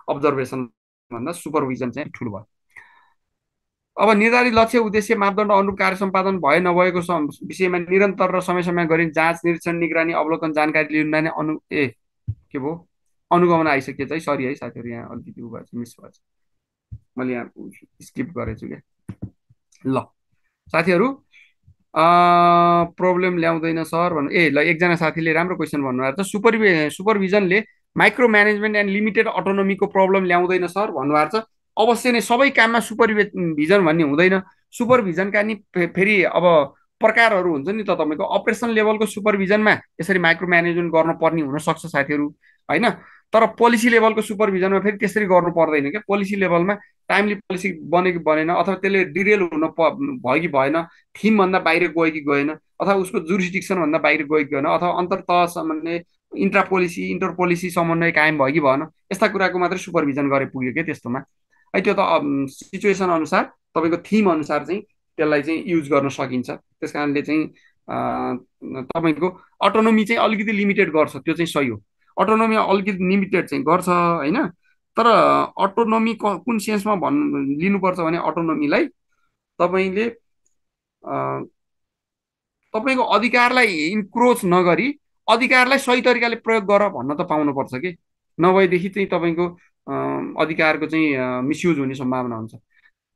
अब्जर्भेसन भन्दा सुपरभिजन चाहिँ ठुलो भयो। अब निर्धारित लक्ष्य उद्देश्य मापदण्ड अनुरूप कार्य सम्पादन भए नभएको विषयमा निरन्तर र समय समय गरी जाँच निरीक्षण निगरानी अवलोकन जानकारी लिनु नै अनु ए के भयो? अनुगमन आइसके चाहिँ सरी है साथीहरू यहाँ अलिकति उ भएछ मिस भएछ। मैले यहाँ स्किप गरेछु क्या। ल साथीहरू प्रब्लम ल्याउँदैन सर भन्नु ए ल एकजना साथीले राम्रो क्वेसन भन्नुभएको छ। सुपरभि सुपरभिजनले माइक्रो म्यानेजमेन्ट एन्ड लिमिटेड अटोनोमीको प्रब्लम ल्याउँदैन सर भन्नुभएको छ। अवश्य नै सबै काममा सुपरभिजन भन्ने हुँदैन। सुपरभिजनका नि फेरि अब प्रकारहरू हुन्छ नि त तपाईँको अपरेसन लेभलको सुपरभिजनमा यसरी माइक्रो म्यानेजमेन्ट गर्नु पर्ने हुनसक्छ साथीहरू होइन? तर पोलिसी लेभलको सुपरभिजनमा फेरि त्यसरी गर्नु पर्दैन क्या। पोलिसी लेभलमा टाइमली पोलिसी बन्यो कि बनेन अथवा त्यसले डिरेल हुन भयो कि भएन थिमभन्दा बाहिर गयो कि गएन अथवा उसको जुरिस्टिक्सनभन्दा बाहिर गयो कि गएन अथवा अन्तर तह समन्वय इन्ट्रा पोलिसी इन्टर पोलिसी समन्वय कायम भयो कि भएन यस्ता कुराको मात्रै सुपरभिजन गरे पुग्यो क्या त्यस्तोमा। त्यो त सिचुएसन अनुसार तपाईँको थिम अनुसार चाहिँ त्यसलाई चाहिँ युज गर्न सकिन्छ। त्यस कारणले चाहिँ तपाईँको अटोनोमी चाहिँ अलिकति लिमिटेड गर्छ त्यो चाहिँ सही हो। अटोनोमी अलिकति लिमिटेड चाहिँ गर्छ होइन? तर अटोनोमी कुन सेन्समा भन् लिनुपर्छ भने अटोनोमीलाई तपाईँले तपाईँको अधिकारलाई इन्क्रोच नगरी अधिकारलाई सही तरिकाले प्रयोग गर भन्न त पाउनुपर्छ कि? नभएदेखि चाहिँ तपाईँको अधिकारको चाहिँ मिसयुज हुने सम्भावना हुन्छ।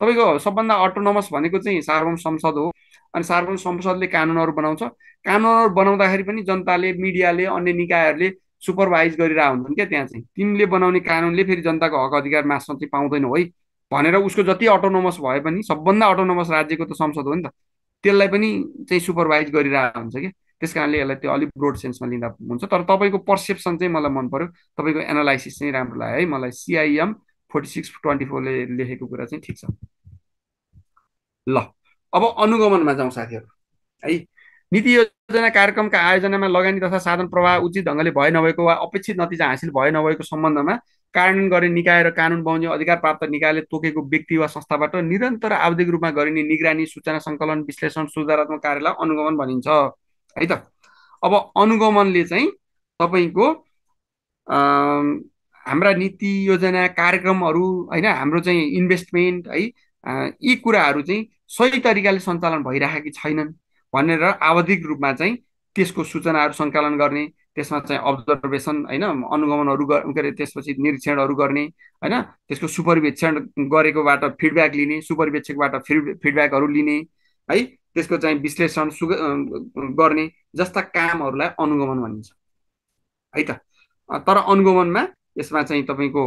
तपाईँको सबभन्दा अटोनोमस भनेको चाहिँ सार्वभौम संसद हो। अनि सार्वभौम संसदले कानुनहरू बनाउँछ। कानुनहरू बनाउँदाखेरि पनि जनताले मिडियाले अन्य निकायहरूले सुपरभाइज गरिरहेको हुन्छन् क्या त्यहाँ चाहिँ। तिमीले बनाउने कानुनले फेरि जनताको हक अधिकार मास्न चाहिँ पाउँदैनौ है। भनेर उसको जति अटोनोमस भए पनि सबभन्दा अटोनोमस राज्यको त संसद हो नि त। त्यसलाई पनि चाहिँ सुपरभाइज गरिरहेको हुन्छ क्या। त्यस कारणले यसलाई त्यो अलिक ब्रोड सेन्समा लिँदा हुन्छ। तर तपाईँको पर्सेप्सन चाहिँ मलाई मन पर्यो। तपाईँको एनालाइसिस चाहिँ राम्रो लाग्यो है। मलाई सिआइएम फोर्टी सिक्स ट्वेन्टी फोरले लेखेको कुरा चाहिँ ठिक छ। ल अब अनुगमनमा जाउँ साथीहरू। है नीति योजना कार्यक्रमका आयोजनामा लगानी तथा साधन प्रवाह उचित ढङ्गले भए नभएको वा अपेक्षित नतिजा हासिल भए नभएको सम्बन्धमा कार्यान्वयन गर्ने निकाय र कानुन बमोजिम अधिकार प्राप्त निकायले तोकेको व्यक्ति वा संस्थाबाट निरन्तर आवधिक रूपमा गरिने निगरानी सूचना सङ्कलन विश्लेषण सुधारात्मक कार्यलाई अनुगमन भनिन्छ। है त? अब अनुगमनले चाहिँ तपाईँको हाम्रा नीति योजना कार्यक्रमहरू होइन हाम्रो चाहिँ इन्भेस्टमेन्ट है यी कुराहरू चाहिँ सही तरिकाले सञ्चालन भइरहेका छैनन् भनेर आवधिक रूपमा चाहिँ त्यसको सूचनाहरू सङ्कलन गर्ने त्यसमा चाहिँ अब्जर्भेसन होइन अनुगमनहरू के अरे त्यसपछि निरीक्षणहरू गर्ने होइन त्यसको सुपरिवेक्षण गरेकोबाट फिडब्याक लिने सुपरिवेक्षकबाट फिड फिडब्याकहरू लिने है त्यसको चाहिँ विश्लेषण सु गर्ने जस्ता कामहरूलाई अनुगमन भनिन्छ। है त? तर अनुगमनमा यसमा चाहिँ तपाईँको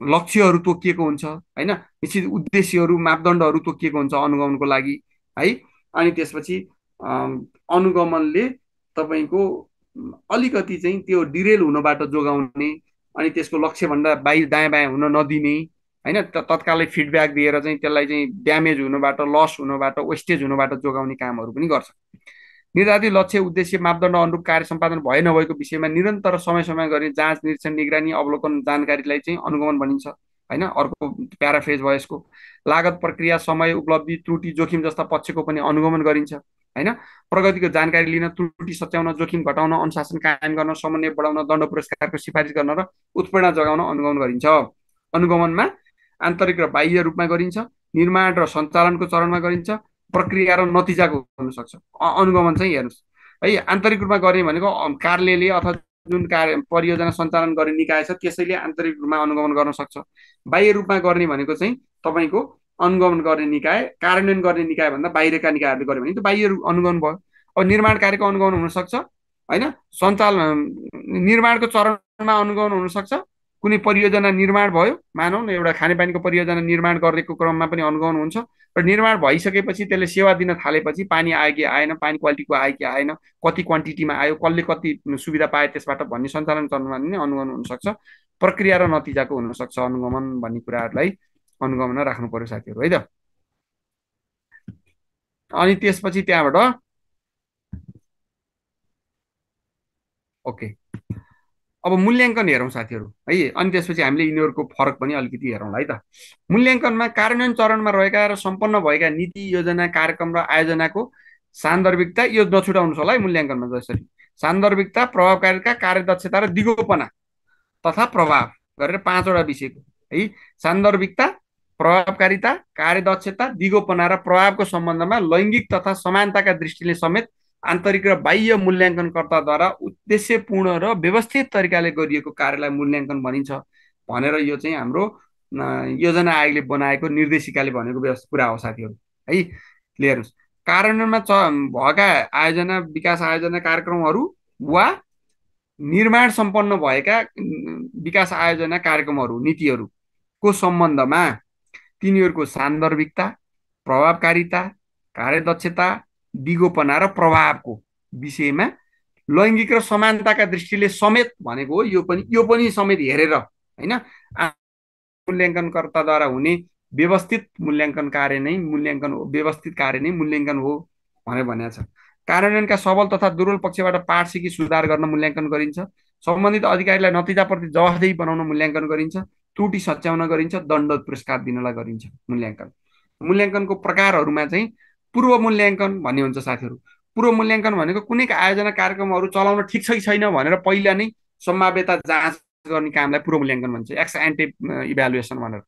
लक्ष्यहरू तोकिएको हुन्छ होइन? निश्चित उद्देश्यहरू मापदण्डहरू तोकिएको हुन्छ अनुगमनको लागि है? अनि त्यसपछि अनुगमनले तपाईँको अलिकति चाहिँ त्यो डिरेल हुनबाट जोगाउने अनि त्यसको लक्ष्यभन्दा बाहिर दायाँ बायाँ हुन नदिने होइन तत्कालै फिडब्याक दिएर चाहिँ त्यसलाई चाहिँ ड्यामेज हुनबाट लस हुनबाट वेस्टेज हुनबाट जोगाउने कामहरू पनि गर्छ। निर्धारित लक्ष्य उद्देश्य मापदण्ड अनुरूप कार्य सम्पादन भए नभएको विषयमा निरन्तर समय समय गरी जाँच निरीक्षण निगरानी अवलोकन जानकारीलाई चाहिँ अनुगमन भनिन्छ होइन? अर्को प्याराफ्रेज भयो यसको। लागत प्रक्रिया समय उपलब्धि त्रुटि जोखिम जस्ता पक्षको पनि अनुगमन गरिन्छ होइन? प्रगतिको जानकारी लिन त्रुटि सच्याउन जोखिम घटाउन अनुशासन कायम गर्न समन्वय बढाउन दण्ड पुरस्कारको सिफारिस गर्न र उत्प्रेरणा जगाउन अनुगमन गरिन्छ। अनुगमनमा आन्तरिक र बाह्य रूपमा गरिन्छ निर्माण र सञ्चालनको चरणमा गरिन्छ प्रक्रिया र नतिजाको हुनसक्छ अनुगमन चाहिँ हेर्नुहोस्। है आन्तरिक रूपमा गर्ने भनेको कार्यालयले अथवा जुन कार्य परियोजना सञ्चालन गर्ने निकाय छ त्यसैले आन्तरिक रूपमा अनुगमन गर्न सक्छ। बाह्य रूपमा गर्ने भनेको चाहिँ तपाईँको अनुगमन गर्ने निकाय कार्यान्वयन गर्ने निकाय भन्दा बाहिरका निकायहरूले गर्यो भने त्यो बाह्य अनुगमन भयो। अब निर्माण कार्यको अनुगमन हुनसक्छ होइन? सञ्चालन निर्माणको चरणमा अनुगमन हुनसक्छ कुनै परियोजना निर्माण भयो मानौँ न एउटा खानेपानीको परियोजना निर्माण गरेको क्रममा पनि अनुगमन हुन्छ। र निर्माण भइसकेपछि त्यसले सेवा दिन थालेपछि पानी आयो कि आएन पानी क्वालिटीको आयो कि आएन कति क्वान्टिटीमा आयो कसले कति सुविधा पायो त्यसबाट भन्ने सञ्चालन चरणमा पनि अनुगमन हुनसक्छ। प्रक्रिया र नतिजाको हुनसक्छ अनुगमन भन्ने कुराहरूलाई अनुगमन राख्नु पर्यो साथीहरू है त? अनि त्यसपछि त्यहाँबाट ओके। अब मूल्याङ्कन हेरौँ साथीहरू। है अनि त्यसपछि हामीले यिनीहरूको फरक पनि अलिकति हेरौँ है त। मूल्याङ्कनमा कार्यान्वयन चरणमा रहेका र सम्पन्न भएका नीति योजना कार्यक्रम र आयोजनाको सान्दर्भिकता यो नछुटाउनुहोस् होला है मूल्याङ्कनमा जसरी। सान्दर्भिकता प्रभावकारिता कार्यदक्षता र दिगोपना तथा प्रभाव गरेर पाँचवटा विषयको है। सान्दर्भिकता प्रभावकारिता कार्यदक्षता दिगोपना र प्रभावको सम्बन्धमा लैङ्गिक तथा समानताका दृष्टिले समेत आन्तरिक र बाह्य मूल्याङ्कनकर्ताद्वारा उद्देश्यपूर्ण र व्यवस्थित तरिकाले गरिएको कार्यलाई मूल्याङ्कन भनिन्छ भनेर यो चाहिँ हाम्रो योजना आयोगले बनाएको निर्देशिकाले भनेको कुरा हो साथीहरू। है क्लियर होस्। कार्यान्वयनमा च भएका आयोजना विकास आयोजना कार्यक्रमहरू वा निर्माण सम्पन्न भएका विकास आयोजना कार्यक्रमहरू नीतिहरूको सम्बन्धमा तिनीहरूको सान्दर्भिकता प्रभावकारिता कार्यदक्षता दिगोपना र प्रभावको विषयमा लैङ्गिक र समानताका दृष्टिले समेत भनेको हो यो पनि यो पनि समेत हेरेर होइन? मूल्याङ्कनकर्ताद्वारा हुने व्यवस्थित मूल्याङ्कन कार्य नै मूल्याङ्कन हो व्यवस्थित कार्य नै मूल्याङ्कन हो भनेर भनेको छ। कार्यान्वयनका सबल तथा दुर्बल पक्षबाट पाठ सुधार गर्न मूल्याङ्कन गरिन्छ। सम्बन्धित अधिकारीलाई नतिजाप्रति जवाफदेही बनाउन मूल्याङ्कन गरिन्छ। त्रुटि सच्याउन गरिन्छ। दण्ड पुरस्कार दिनलाई गरिन्छ मूल्याङ्कन। मूल्याङ्कनको प्रकारहरूमा चाहिँ पूर्व मूल्याङ्कन भन्ने हुन्छ साथीहरू। पूर्व मूल्याङ्कन भनेको कुनै आयोजना कार्यक्रमहरू चलाउन ठिक छ कि छैन भनेर पहिला नै सम्भाव्यता जाँच गर्ने कामलाई पूर्व मूल्याङ्कन भन्छ। एक्स एन्टे इभ्यालुएसन भनेर।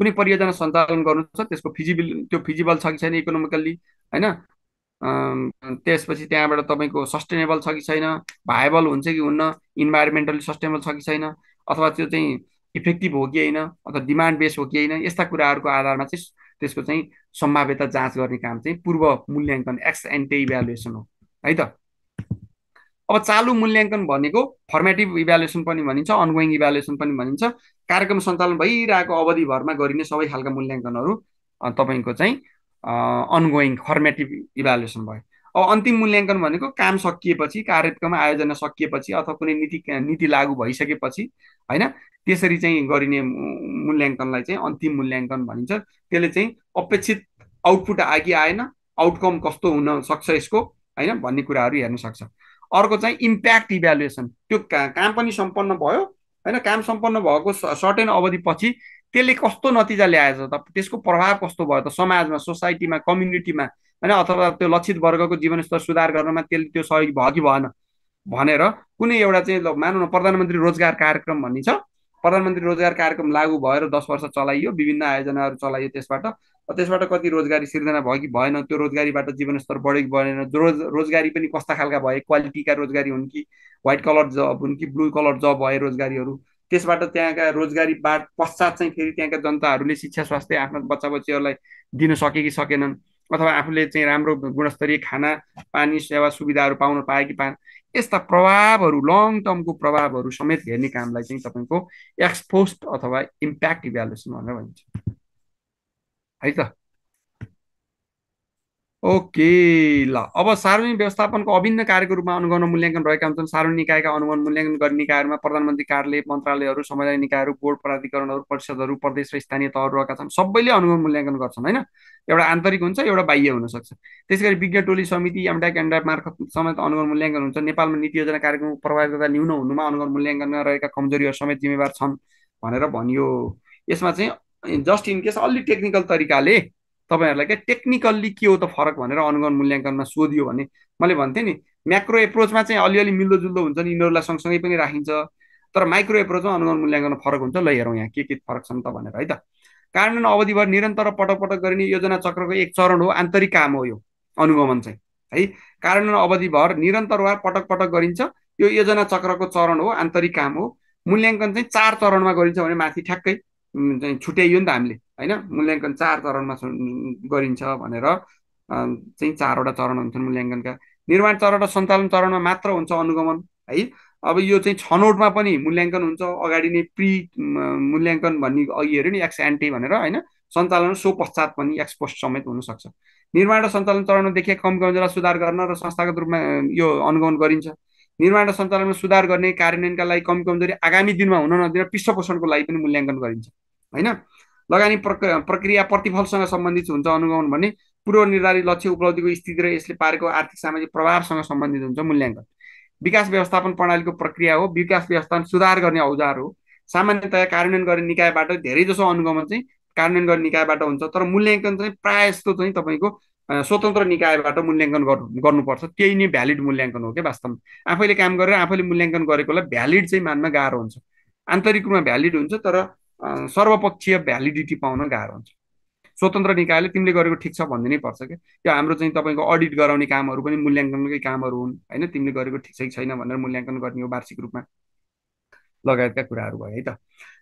कुनै परियोजना सञ्चालन गर्नु छ त्यसको फिजिबल त्यो फिजिबल छ कि छैन इकोनोमिकल्ली होइन? त्यसपछि त्यहाँबाट तपाईँको सस्टेनेबल छ कि छैन भाइबल हुन्छ कि हुन्न इन्भाइरोमेन्टली सस्टेनेबल छ कि छैन अथवा त्यो चाहिँ इफेक्टिभ हो कि होइन अथवा डिमान्ड बेस हो कि होइन यस्ता कुराहरूको आधारमा चाहिँ त्यसको चाहिँ सम्भाव्यता जाँच गर्ने काम चाहिँ पूर्व मूल्याङ्कन एक्स एन्टे इभ्यालुएसन हो है त? अब चालु मूल्याङ्कन भनेको फर्मेटिभ इभ्यालुएसन पनि भनिन्छ अनगोइङ इभ्यालुएसन पनि भनिन्छ। कार्यक्रम सञ्चालन भइरहेको अवधिभरमा गरिने सबै खालका मूल्याङ्कनहरू तपाईँको चाहिँ अनगोइङ फर्मेटिभ इभ्यालुएसन भयो। अब अन्तिम मूल्याङ्कन भनेको काम सकिएपछि कार्यक्रम आयोजना सकिएपछि अथवा कुनै नीति नीति लागू भइसकेपछि होइन? त्यसरी चाहिँ गरिने मूल्याङ्कनलाई चाहिँ अन्तिम मूल्याङ्कन भनिन्छ। त्यसले चाहिँ अपेक्षित आउटपुट आयो कि आएन आउटकम कस्तो हुन सक्छ यसको होइन? भन्ने कुराहरू हेर्न सक्छ। अर्को चाहिँ इम्प्याक्ट इभ्यालुएसन। त्यो काम पनि सम्पन्न भयो होइन? काम सम्पन्न भएको सर्टेन अवधिपछि त्यसले कस्तो नतिजा ल्याएछ त? त्यसको प्रभाव कस्तो भयो त? समाजमा सोसाइटीमा कम्युनिटीमा होइन अथवा त्यो लक्षित वर्गको जीवनस्तर सुधार गर्नमा त्यसले त्यो सहयोगी भयो कि भएन भनेर कुनै एउटा चाहिँ मानौँ न प्रधानमन्त्री रोजगार कार्यक्रम भन्ने छ प्रधानमन्त्री रोजगार कार्यक्रम लागू भएर दस वर्ष चलाइयो विभिन्न आयोजनाहरू चलाइयो त्यसबाट। त्यसबाट कति रोजगारी सिर्जना भयो कि भएन त्यो रोजगारीबाट जीवनस्तर बढ्यो कि बढेन रोज रोजगारी पनि कस्ता खालका भए क्वालिटीका रोजगारी हुन् कि व्हाइट कलर जब हुन् कि ब्लू कलर जब भए रोजगारीहरू त्यसबाट त्यहाँका रोजगारी पश्चात चाहिँ फेरि त्यहाँका जनताहरूले शिक्षा स्वास्थ्य आफ्नो बच्चा बच्चीहरूलाई दिन सके कि सकेनन्। अथवा आफूले चाहिँ राम्रो गुणस्तरीय खाना पानी सेवा सुविधाहरू पाउन पाए कि पाएन यस्ता प्रभावहरू लङ टर्मको प्रभावहरू समेत हेर्ने कामलाई चाहिँ तपाईँको एक्सपोस्ट अथवा इम्प्याक्ट इभ्यालुएसन भनेर भनिन्छ। है त? ओके ल अब सार्वजनिक व्यवस्थापनको अभिन्न कार्यको रूपमा अनुगमन मूल्याङ्कन रहेका हुन्छन्। सार्वजनिक निकायका अनुगमन मूल्याङ्कन गर्ने निकायहरूमा प्रधानमन्त्री कार्यालय मन्त्रालयहरू समुदाय निकायहरू बोर्ड प्राधिकरणहरू परिषदहरू प्रदेश र स्थानीय तहहरू रहेका छन्। सबैले अनुगमन मूल्याङ्कन गर्छन् होइन? एउटा आन्तरिक हुन्छ एउटा बाह्य हुनसक्छ। त्यसै गरी विज्ञ टोली समिति एमड्याक एन्ड्याक मार्फत समेत अनुगमन मूल्याङ्कन हुन्छ। नेपालमा नीति योजना कार्यक्रमको प्रभावितता न्यून हुनुमा अनुगमन मूल्याङ्कनमा रहेका कमजोरीहरू समेत जिम्मेवार छन् भनेर भनियो। यसमा चाहिँ जस्ट इन केस अलि टेक्निकल तरिकाले तपाईँहरूलाई क्या टेक्निकल्ली के हो त फरक भनेर अनुगमन मूल्याङ्कनमा सोधियो भने मैले भन्थेँ नि म्याक्रो एप्रोचमा चाहिँ अलिअलि मिल्दोजुल्दो हुन्छ नि यिनीहरूलाई सँगसँगै पनि राखिन्छ। तर माइक्रो एप्रोचमा अनुगमन मूल्याङ्कनमा फरक हुन्छ। ल हेरौँ यहाँ के के फरक छन् त भनेर है त। कार्यान्वयन अवधिभर निरन्तर पटक पटक गरिने योजना चक्रको एक चरण हो आन्तरिक काम हो यो अनुगमन चाहिँ है? कार्यान्वयन अवधिभर निरन्तर वा पटक पटक गरिन्छ यो योजना चक्रको चरण हो आन्तरिक काम हो। मूल्याङ्कन चाहिँ चार चरणमा गरिन्छ भने माथि ठ्याक्कै छुट्याइयो नि त हामीले होइन? मूल्याङ्कन चार चरणमा गरिन्छ भनेर चाहिँ चारवटा चरण हुन्छन् मूल्याङ्कनका। निर्माण चरण र सञ्चालन चरणमा मात्र हुन्छ अनुगमन है? अब यो चाहिँ छनौटमा पनि मूल्याङ्कन हुन्छ। अगाडि नै प्रि मूल्याङ्कन भन्ने अघि हेऱ्यो नि एक्स एन्टी भनेर होइन? सञ्चालन सो पश्चात पनि एक्सपोस्ट समेत हुनसक्छ। निर्माण र सञ्चालन चरणमा देखिए कम कमजोरलाई सुधार गर्न र संस्थागत रूपमा यो अनुगमन गरिन्छ। निर्माण र सञ्चालनमा सुधार गर्ने कार्यान्वयनका लागि कमी कमजोरी आगामी दिनमा हुन नदिन पृष्ठपोषणको लागि पनि मूल्याङ्कन गरिन्छ होइन? लगानी प्रक्रिया प्रतिफलसँग सम्बन्धित हुन्छ अनुगमन भने पूर्व निर्धारित लक्ष्य उपलब्धिको स्थिति र यसले पारेको आर्थिक सामाजिक प्रभावसँग सम्बन्धित हुन्छ मूल्याङ्कन। विकास व्यवस्थापन प्रणालीको प्रक्रिया हो विकास व्यवस्थापन सुधार गर्ने औजार हो। सामान्यतया कार्यान्वयन गर्ने निकायबाट धेरै जसो अनुगमन चाहिँ कार्यान्वयन गर्ने निकायबाट हुन्छ तर मूल्याङ्कन चाहिँ प्रायः जस्तो चाहिँ तपाईँको स्वतन्त्र निकायबाट मूल्याङ्कन गर्नु गर्नुपर्छ। त्यही नै भ्यालिड मूल्याङ्कन हो क्या वास्तवमा। आफैले काम गरेर आफैले मूल्याङ्कन गरेकोलाई भ्यालिड चाहिँ मान्न गाह्रो हुन्छ। आन्तरिक रूपमा भ्यालिड हुन्छ तर सर्वपक्षीय भ्यालिडिटी पाउन गाह्रो हुन्छ। स्वतन्त्र निकायले तिमीले गरेको ठिक छ भनिदिनै पर्छ क्या। त्यो हाम्रो चाहिँ तपाईँको अडिट गराउने कामहरू पनि मूल्याङ्कनकै कामहरू हुन् होइन? तिमीले गरेको ठिक छ कि छैन भनेर मूल्याङ्कन गर्ने हो वार्षिक रूपमा। लगायतका कुराहरू भयो है त।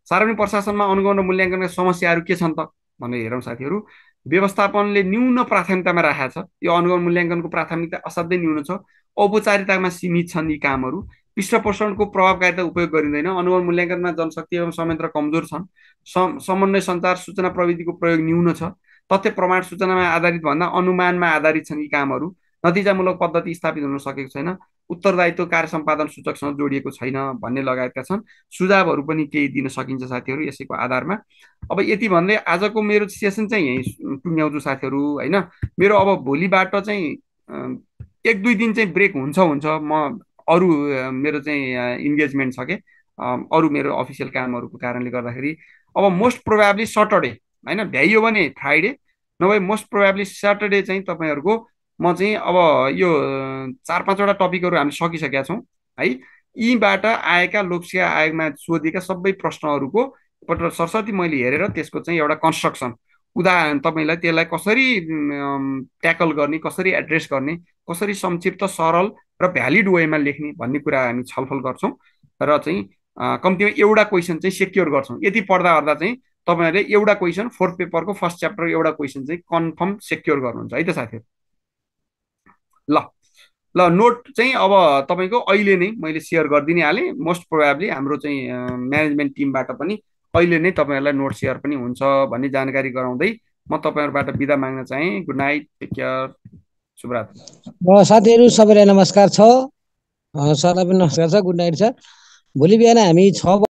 सार्वजनिक प्रशासनमा अनुगमन र मूल्याङ्कनका समस्याहरू के छन् त भनेर हेरौँ साथीहरू। व्यवस्थापनले न्यून प्राथमिकतामा राखेको छ। यो अनुगमन मूल्याङ्कनको प्राथमिकता असाध्यै न्यून छ। औपचारिकतामा सीमित छन् यी कामहरू। पृष्ठपोषणको प्रभावकारिता उपयोग गरिँदैन। अनुगमन मूल्याङ्कनमा जनशक्ति एवं संयन्त्र कमजोर छन्। समन्वय सञ्चार सूचना प्रविधिको प्रयोग न्यून छ। तथ्य प्रमाण सूचनामा आधारित भन्दा अनुमानमा आधारित छन् यी कामहरू। नतिजामूलक पद्धति स्थापित हुन सकेको छैन। उत्तरदायित्व कार्य सम्पादन सूचकसँग जोडिएको छैन भन्ने लगायतका छन्। सुझावहरू पनि केही दिन सकिन्छ साथीहरू यसैको आधारमा। अब यति भन्दै आजको मेरो सेसन चाहिँ यहीँ टुङ्ग्याउँछु साथीहरू होइन? मेरो अब भोलिबाट चाहिँ एक दुई दिन चाहिँ ब्रेक हुन्छ हुन्छ। म अरू मेरो चाहिँ इन्गेजमेन्ट छ कि? अरू मेरो अफिसियल कामहरूको कारणले गर्दाखेरि अब मोस्ट प्रोभाब्ली सटरडे होइन? भ्याइयो भने फ्राइडे नभए मोस्ट प्रोभाब्ली स्याटरडे चाहिँ तपाईँहरूको म चाहिँ अब यो चार पाँचवटा टपिकहरू हामी सकिसकेका छौँ है? यीबाट आएका लोकसेवा आयोगमा सोधिएका सबै प्रश्नहरूको एकपल्ट सरस्वती मैले हेरेर त्यसको चाहिँ एउटा कन्स्ट्रक्सन उदाहरण तपाईँलाई त्यसलाई कसरी ट्याकल गर्ने कसरी एड्रेस गर्ने कसरी संक्षिप्त सरल र भ्यालिड वेमा लेख्ने भन्ने कुरा हामी छलफल गर्छौँ र चाहिँ कम्तीमा एउटा क्वेसन चाहिँ सेक्योर गर्छौँ। यति पढ्दा ओर्दा चाहिँ तपाईँहरूले एउटा क्वेसन फोर्थ पेपरको फर्स्ट च्याप्टर एउटा क्वेसन चाहिँ कन्फर्म सेक्योर गर्नुहुन्छ। है त साथीहरू ल ल नोट चाहिँ अब तपाईँको अहिले नै मैले सेयर गरिदिने हालेँ। मोस्ट प्रोभाब्ली हाम्रो चाहिँ म्यानेजमेन्ट टिमबाट पनि अहिले नै तपाईँहरूलाई नोट सेयर पनि हुन्छ भन्ने जानकारी गराउँदै म तपाईँहरूबाट बिदा माग्न चाहेँ। गुड नाइट टेक केयर शुभरात्री। साथीहरू सबैलाई नमस्कार छ। सरलाई पनि नमस्कार छ। गुड नाइट सर भोलि बिहान हामी छ